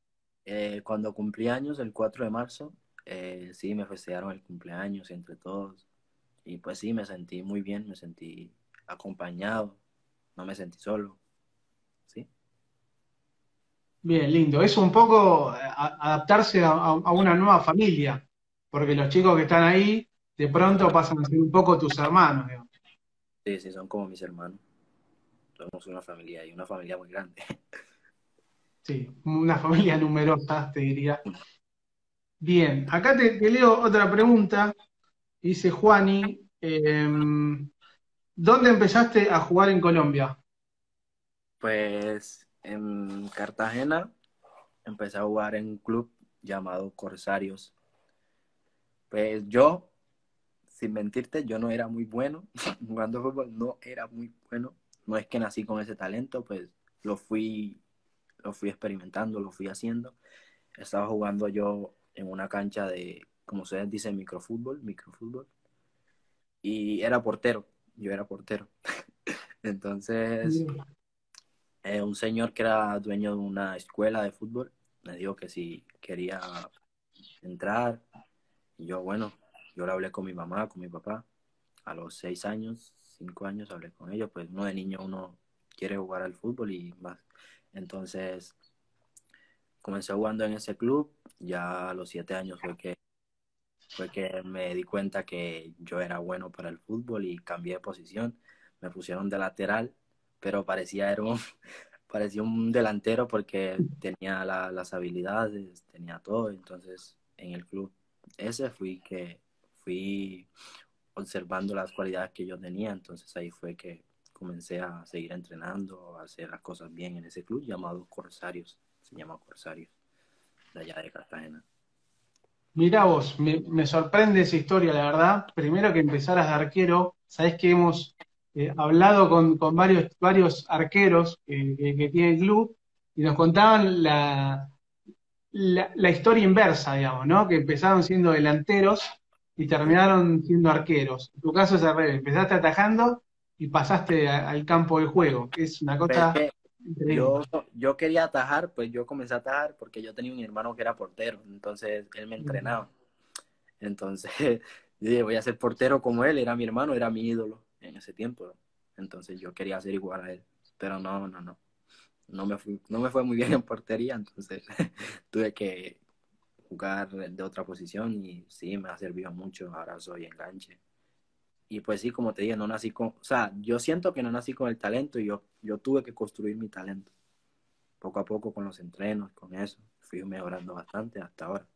[SPEAKER 2] eh, cuando cumplí años, el 4 de marzo, eh, sí, me festejaron el cumpleaños entre todos. Y pues sí, me sentí muy bien, me sentí acompañado, no me sentí solo, ¿sí?
[SPEAKER 1] Bien, lindo. Es un poco adaptarse a una nueva familia, porque los chicos que están ahí de pronto pasan a ser un poco tus hermanos, digamos.
[SPEAKER 2] Sí, sí, son como mis hermanos. Somos una familia y una familia muy grande.
[SPEAKER 1] Sí, una familia numerosa, te diría. Bien, acá te, te leo otra pregunta. Dice Juani, em, ¿dónde empezaste a jugar en Colombia?
[SPEAKER 2] Pues en Cartagena empecé a jugar en un club llamado Corsarios. Pues yo, sin mentirte, yo no era muy bueno jugando fútbol, no era muy bueno. No es que nací con ese talento, pues lo fui, lo fui experimentando, lo fui haciendo. Estaba jugando yo en una cancha de, como ustedes dicen, microfútbol, microfútbol, y era portero, yo era portero. Entonces, eh, un señor que era dueño de una escuela de fútbol me dijo que si quería entrar, y yo, bueno, yo le hablé con mi mamá, con mi papá, a los seis años, cinco años hablé con ellos, pues uno de niño uno quiere jugar al fútbol y más. Entonces, comencé jugando en ese club, ya a los siete años fue que, fue que me di cuenta que yo era bueno para el fútbol y cambié de posición, me pusieron de lateral, pero parecía era un, parecía un delantero porque tenía las habilidades, tenía todo. Entonces, en el club ese fui que fui observando las cualidades que yo tenía. Entonces ahí fue que comencé a seguir entrenando, a hacer las cosas bien en ese club llamado Corsarios. Se llama Corsarios, de allá de Cartagena.
[SPEAKER 1] Mira vos, me, sorprende esa historia, la verdad. Primero que empezaras de arquero, sabés que hemos eh, hablado con, varios, varios arqueros que, tiene el club y nos contaban la, la, historia inversa, digamos, ¿no? Que empezaron siendo delanteros y terminaron siendo arqueros. En tu caso es al revés, empezaste atajando y pasaste al campo del juego, que es una cosa
[SPEAKER 2] yo, yo quería atajar, pues yo comencé a atajar porque yo tenía un hermano que era portero, entonces él me entrenaba. Entonces dije, voy a ser portero como él, era mi hermano, era mi ídolo en ese tiempo. Entonces yo quería ser igual a él, pero no, no, no. No me, no me fue muy bien en portería, entonces tuve que jugar de otra posición y sí, me ha servido mucho. Ahora soy enganche y pues sí, como te dije, no nací con, o sea, yo siento que no nací con el talento y yo, yo tuve que construir mi talento. Poco a poco con los entrenos, con eso, fui mejorando bastante hasta ahora.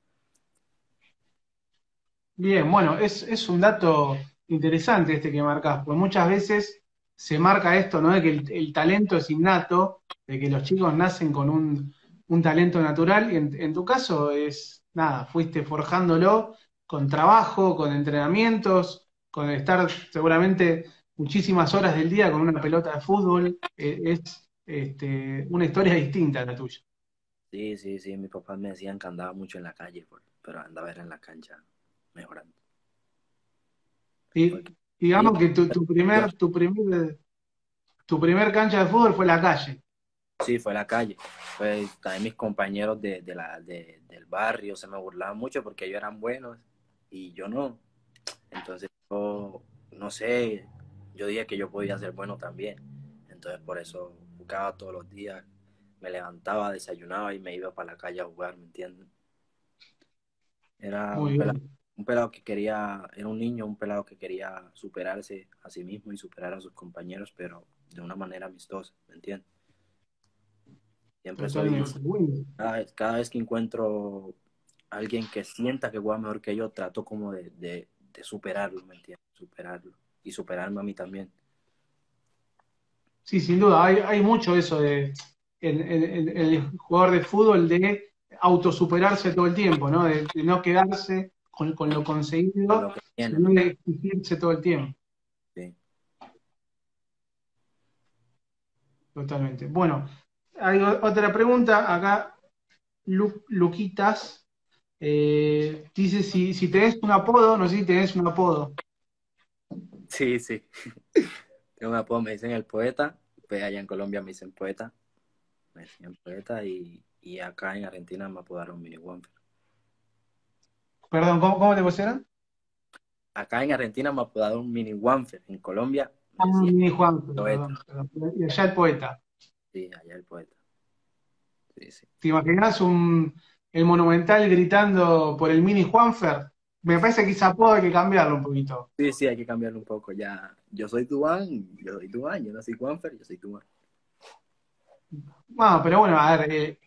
[SPEAKER 1] Bien, bueno, es, un dato interesante este que marcas, porque muchas veces se marca esto, ¿no? De que el, talento es innato, de que los chicos nacen con un, talento natural, y en, en, tu caso es, nada, fuiste forjándolo con trabajo, con entrenamientos, con estar seguramente muchísimas horas del día con una pelota de fútbol, eh, es este, una historia distinta a la tuya.
[SPEAKER 2] Sí, sí, sí, mis papás me decían que andaba mucho en la calle, pero andaba en la cancha mejorando.
[SPEAKER 1] Y, digamos que tu, primer, tu, primer, tu primer cancha de fútbol fue la calle.
[SPEAKER 2] Sí, fue la calle. Pues también mis compañeros de, la, del barrio se me burlaban mucho porque ellos eran buenos y yo no. Entonces no sé, yo dije que yo podía ser bueno también. Entonces por eso jugaba todos los días, me levantaba, desayunaba y me iba para la calle a jugar, ¿me entienden? Era un pelado, que quería, era un niño, un pelado que quería superarse a sí mismo y superar a sus compañeros, pero de una manera amistosa, ¿me entiendes? Siempre soy, cada, cada vez que encuentro a alguien que sienta que juega mejor que yo, trato como de, de superarlo, ¿me entiendes? Superarlo y superarme a mí también.
[SPEAKER 1] Sí, sin duda, hay, hay mucho eso de el, jugador de fútbol de autosuperarse todo el tiempo, ¿no? De, no quedarse con, lo conseguido, sino de exigirse todo el tiempo. Sí. Totalmente. Bueno, hay otra pregunta acá, Luquitas eh, dice si, si tenés un apodo, no sé si tenés un apodo.
[SPEAKER 2] Sí, sí. Tengo un apodo, me dicen el poeta, pues allá en Colombia me dicen poeta, me dicen poeta y, acá en Argentina me apodaron Mini Wanfer.
[SPEAKER 1] Perdón, ¿cómo, te pusieron?
[SPEAKER 2] Acá en Argentina me apodaron Mini Wanfer, en Colombia.
[SPEAKER 1] Ah, Mini Wanfer, y allá el poeta.
[SPEAKER 2] Sí, allá el poeta. Sí, sí.
[SPEAKER 1] ¿Te imaginas un, el Monumental gritando por el mini Juanfer, me parece que ese apodo hay que cambiarlo un poquito.
[SPEAKER 2] Sí, sí, hay que cambiarlo un poco. Ya, yo soy Tuan, yo soy Tuan, yo no soy Juanfer, yo soy Tuan.
[SPEAKER 1] No, pero bueno, a ver, eh,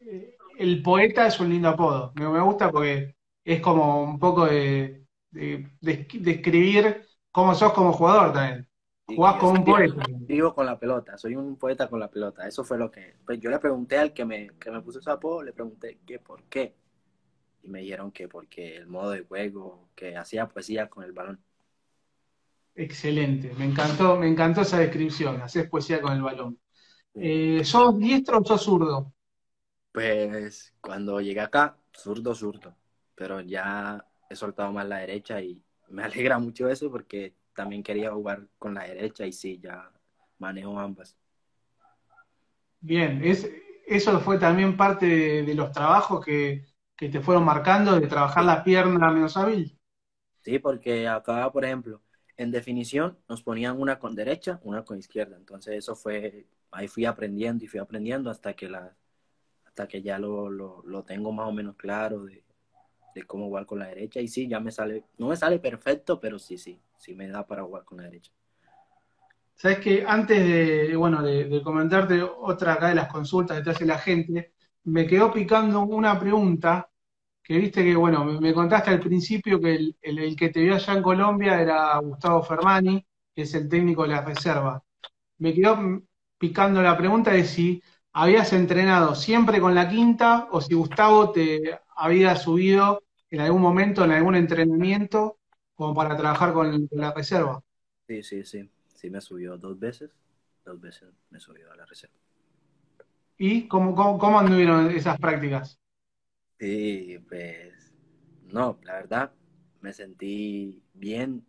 [SPEAKER 1] eh, el poeta es un lindo apodo. Me, gusta porque es como un poco de, de, describir cómo sos como jugador también. Jugás como un poeta.
[SPEAKER 2] Vivo con la pelota, soy un poeta con la pelota. Eso fue lo que. Pues yo le pregunté al que me, que me puso ese apodo, le pregunté qué por qué. Y me dijeron que porque el modo de juego, que hacía poesía con el balón.
[SPEAKER 1] Excelente, me encantó, me encantó esa descripción, haces poesía con el balón. Eh, ¿Sos diestro o sos zurdo?
[SPEAKER 2] Pues cuando llegué acá, zurdo, zurdo. Pero ya he soltado más la derecha y me alegra mucho eso porque también quería jugar con la derecha y sí, ya manejo ambas.
[SPEAKER 1] Bien, es, eso fue también parte de, los trabajos que, te fueron marcando, de trabajar la pierna menos hábil.
[SPEAKER 2] Sí, porque acá, por ejemplo, en definición nos ponían una con derecha, una con izquierda. Entonces eso fue, ahí fui aprendiendo y fui aprendiendo hasta que la, hasta que ya lo, lo, lo tengo más o menos claro de, de cómo jugar con la derecha. Y sí, ya me sale, no me sale perfecto, pero sí, sí, sí me da para jugar con la derecha.
[SPEAKER 1] sabes que antes de, bueno, de, comentarte otra acá de las consultas que te hace la gente, me quedó picando una pregunta que viste que, bueno, me, contaste al principio que el, el, que te vio allá en Colombia era Gustavo Fermani, que es el técnico de la reserva. Me quedó picando la pregunta de si habías entrenado siempre con la quinta o si Gustavo te había subido en algún momento, en algún entrenamiento, como para trabajar con, la reserva.
[SPEAKER 2] Sí, sí, sí. Sí me subió dos veces. Dos veces me subió a la reserva.
[SPEAKER 1] ¿Y cómo, cómo, anduvieron esas prácticas?
[SPEAKER 2] Sí, pues no, la verdad me sentí bien,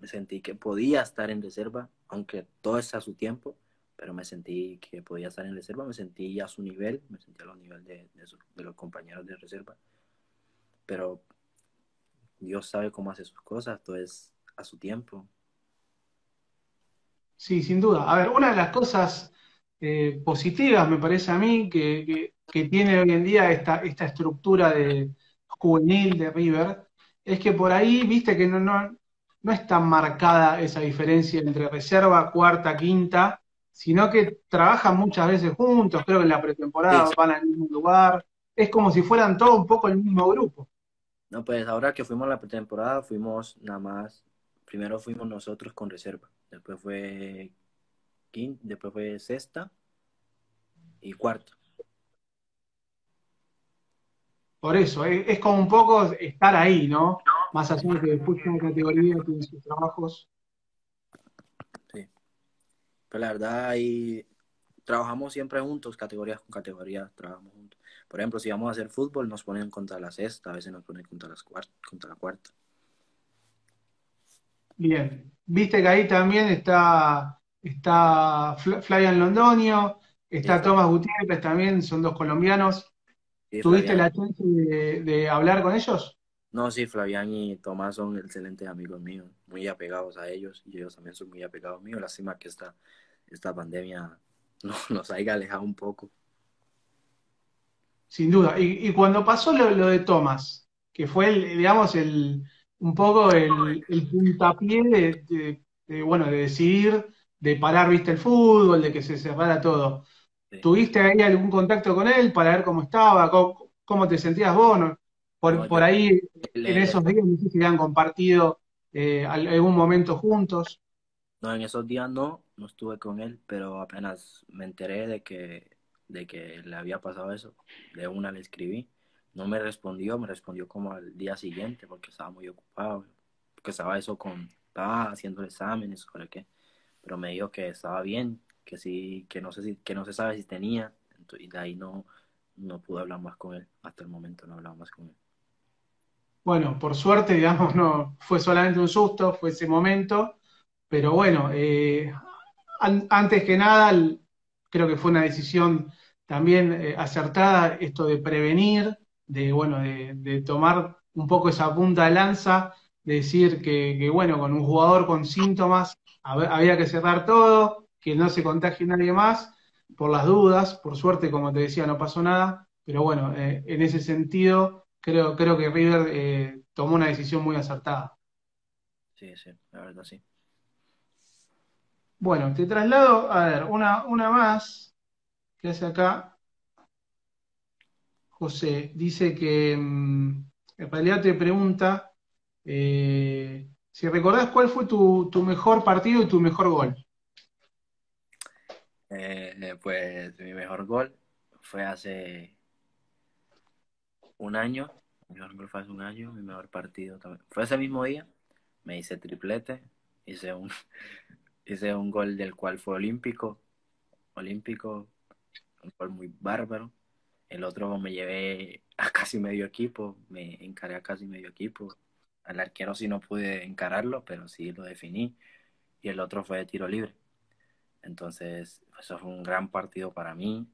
[SPEAKER 2] me sentí que podía estar en reserva, aunque todo es a su tiempo, pero me sentí que podía estar en reserva, me sentí a su nivel, me sentí a los niveles de, de, los compañeros de reserva. Pero Dios sabe cómo hace sus cosas, todo es a su tiempo.
[SPEAKER 1] Sí, sin duda. A ver, una de las cosas eh, positivas, me parece a mí, que, tiene hoy en día esta, esta estructura de juvenil de River, es que por ahí, viste que no, no, no es tan marcada esa diferencia entre reserva, cuarta, quinta, sino que trabajan muchas veces juntos, creo que en la pretemporada van al mismo lugar, es como si fueran todos un poco el mismo grupo.
[SPEAKER 2] No, pues ahora que fuimos a la pretemporada, fuimos nada más, primero fuimos nosotros con reserva, después fue quinta, después fue sexta y cuarta.
[SPEAKER 1] Por eso, es, como un poco estar ahí, ¿no? Más allá de que después cada categoría tiene sus trabajos
[SPEAKER 2] pero la verdad, ahí trabajamos siempre juntos, categorías con categorías, trabajamos juntos. Por ejemplo, si vamos a hacer fútbol, nos ponen contra la sexta, a veces nos ponen contra, las contra la cuarta.
[SPEAKER 1] Bien, viste que ahí también está, está Flavian Londonio, está Tomás Gutiérrez también, son dos colombianos. ¿Tuviste la chance de, hablar con ellos?
[SPEAKER 2] No, sí, Flavián y Tomás son excelentes amigos míos, muy apegados a ellos, y ellos también son muy apegados míos. Lástima que esta, esta pandemia nos haya alejado un poco.
[SPEAKER 1] Sin duda. Y, cuando pasó lo, de Tomás, que fue, el, digamos, el, un poco el, puntapié de, bueno, de decidir, de parar, viste, el fútbol, de que se cerrara todo. ¿Tuviste ahí algún contacto con él para ver cómo estaba, cómo, te sentías vos? Por, ahí, en esos días, no sé si han compartido eh, algún momento juntos.
[SPEAKER 2] No, en esos días no, no estuve con él, pero apenas me enteré de que, de que le había pasado eso, de una le escribí. No me respondió, me respondió como al día siguiente porque estaba muy ocupado, porque estaba eso con, estaba haciendo exámenes, ¿para qué? Pero me dijo que estaba bien, que sí, que no sé si, que no se sabe si tenía, y de ahí no, no pude hablar más con él, hasta el momento no he hablado más con él.
[SPEAKER 1] Bueno, por suerte, digamos, no fue solamente un susto, fue ese momento, pero bueno, eh, antes que nada, creo que fue una decisión también eh, acertada esto de prevenir, de bueno, de, tomar un poco esa punta de lanza, de decir que, bueno, con un jugador con síntomas había que cerrar todo, que no se contagie nadie más, por las dudas, por suerte, como te decía, no pasó nada, pero bueno, eh, en ese sentido creo, creo que River eh, tomó una decisión muy acertada.
[SPEAKER 2] Sí, sí, la verdad sí.
[SPEAKER 1] Bueno, te traslado, a ver, una, una más que hace acá. José dice que mm, en realidad te pregunta eh, si recordás cuál fue tu, mejor partido y tu mejor gol.
[SPEAKER 2] Eh, pues mi mejor gol fue hace un año mi mejor gol fue hace un año, mi mejor partido. Fue ese mismo día, me hice triplete, hice un, hice un gol del cual fue olímpico, olímpico, un gol muy bárbaro. El otro me llevé a casi medio equipo, me encaré a casi medio equipo. Al arquero sí no pude encararlo, pero sí lo definí. Y el otro fue de tiro libre. Entonces, eso fue un gran partido para mí.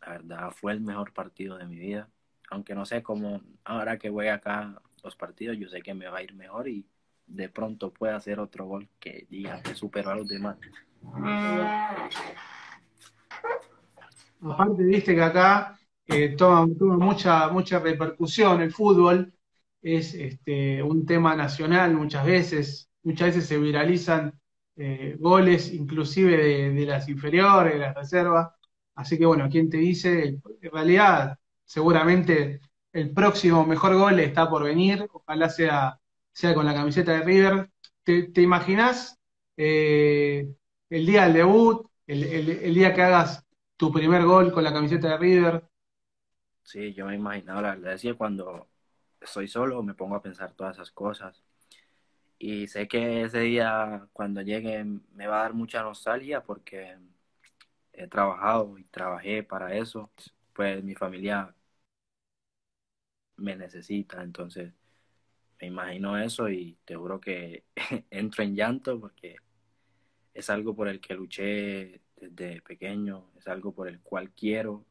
[SPEAKER 2] La verdad, fue el mejor partido de mi vida aunque no sé cómo, ahora que voy acá los partidos, yo sé que me va a ir mejor y de pronto puede hacer otro gol que diga que superó a los demás.
[SPEAKER 1] Aparte, viste que acá eh, toma, mucha, mucha repercusión el fútbol, es este, un tema nacional muchas veces, muchas veces se viralizan eh, goles inclusive de, las inferiores, de las reservas. Así que bueno, ¿quién te dice? En realidad, seguramente el próximo mejor gol está por venir, ojalá sea, sea con la camiseta de River. ¿Te, imaginás eh, el día del debut, el, día que hagas tu primer gol con la camiseta de River?
[SPEAKER 2] Sí, yo me imaginaba, la verdad es que cuando estoy solo me pongo a pensar todas esas cosas. Y sé que ese día, cuando llegue, me va a dar mucha nostalgia porque he trabajado y trabajé para eso. Pues mi familia me necesita, entonces me imagino eso y te juro que entro en llanto porque es algo por el que luché desde pequeño, es algo por el cual quiero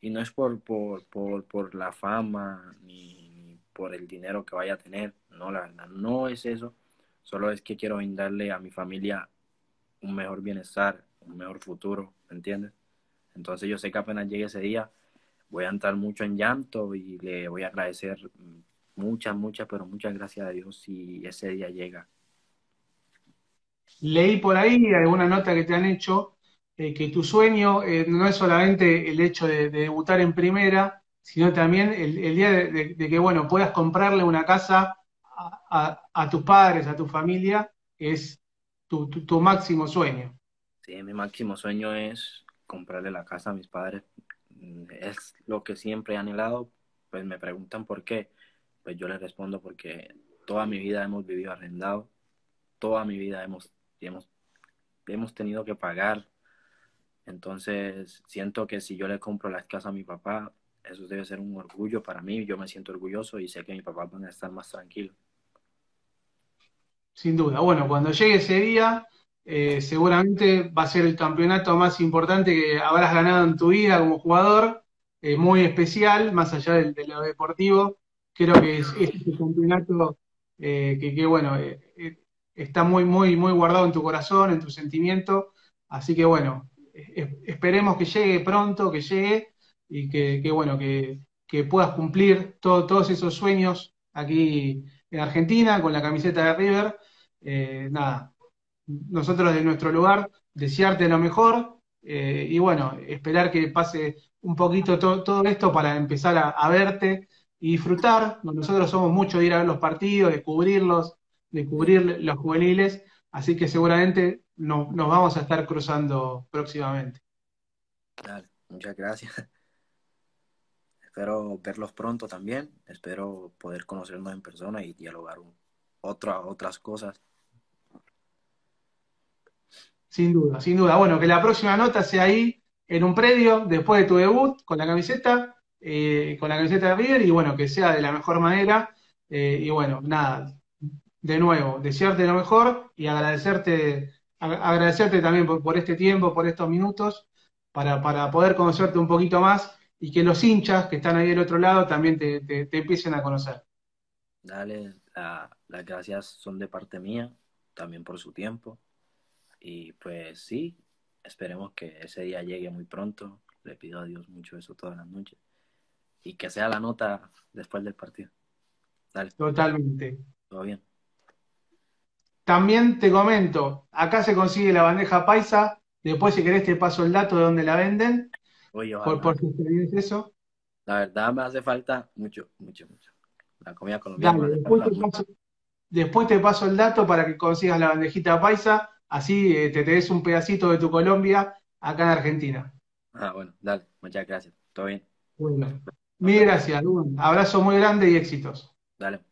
[SPEAKER 2] y no es por, por, por, por la fama ni, ni, por el dinero que vaya a tener, no, la verdad, no es eso, solo es que quiero brindarle a mi familia un mejor bienestar, un mejor futuro, ¿me entiendes? Entonces yo sé que apenas llegue ese día, voy a entrar mucho en llanto y le voy a agradecer muchas, muchas, pero muchas gracias a Dios si ese día llega.
[SPEAKER 1] Leí por ahí alguna nota que te han hecho eh, que tu sueño eh, no es solamente el hecho de, debutar en primera, sino también el, día de, que bueno puedas comprarle una casa a, tus padres, a tu familia, es tu, tu máximo sueño.
[SPEAKER 2] Sí, mi máximo sueño es comprarle la casa a mis padres es lo que siempre he anhelado, pues me preguntan por qué, pues yo les respondo porque toda mi vida hemos vivido arrendado, toda mi vida hemos, hemos, hemos tenido que pagar, entonces siento que si yo le compro la casa a mi papá, eso debe ser un orgullo para mí, yo me siento orgulloso y sé que mi papá van a estar más tranquilo.
[SPEAKER 1] Sin duda, bueno, cuando llegue ese día, eh, seguramente va a ser el campeonato más importante que habrás ganado en tu vida como jugador, eh, muy especial, más allá de, lo deportivo. Creo que es, este campeonato eh, que, bueno, está muy, muy, muy guardado en tu corazón, en tu sentimiento. Así que bueno, esperemos que llegue pronto, que llegue y que, bueno, que, puedas cumplir todos esos sueños aquí en Argentina con la camiseta de River. nada, nosotros de nuestro lugar, desearte lo mejor eh, y bueno, esperar que pase un poquito todo esto para empezar a, verte y disfrutar. Nosotros somos mucho de ir a ver los partidos, de cubrirlos, de cubrir los juveniles, así que seguramente nos vamos a estar cruzando próximamente.
[SPEAKER 2] Muchas gracias. Espero verlos pronto también. Espero poder conocernos en persona y dialogar otras cosas
[SPEAKER 1] sin duda, sin duda. Bueno, que la próxima nota sea ahí en un predio, después de tu debut, con la camiseta, eh, con la camiseta de River, y bueno, que sea de la mejor manera. Eh, y bueno, nada, de nuevo, desearte lo mejor y agradecerte, agradecerte también por, este tiempo, por estos minutos, para, para, poder conocerte un poquito más y que los hinchas que están ahí del otro lado también te, te, empiecen a conocer.
[SPEAKER 2] Dale, las gracias son de parte mía, también por su tiempo. Y pues sí, esperemos que ese día llegue muy pronto. Le pido a Dios mucho eso todas las noches. Y que sea la nota después del partido.
[SPEAKER 1] Dale. Totalmente.
[SPEAKER 2] Todo bien.
[SPEAKER 1] También te comento, acá se consigue la bandeja paisa. Después, si querés, te paso el dato de dónde la venden.
[SPEAKER 2] Oye,
[SPEAKER 1] por, por si eso.
[SPEAKER 2] La verdad me hace falta mucho, mucho, mucho. La comida colombiana.
[SPEAKER 1] después te paso el dato para que consigas la bandejita paisa Así eh, te des un pedacito de tu Colombia acá en Argentina.
[SPEAKER 2] Ah, bueno, dale, muchas gracias. Todo bien.
[SPEAKER 1] Bueno, mil gracias, Un abrazo muy grande y éxitos.
[SPEAKER 2] Dale.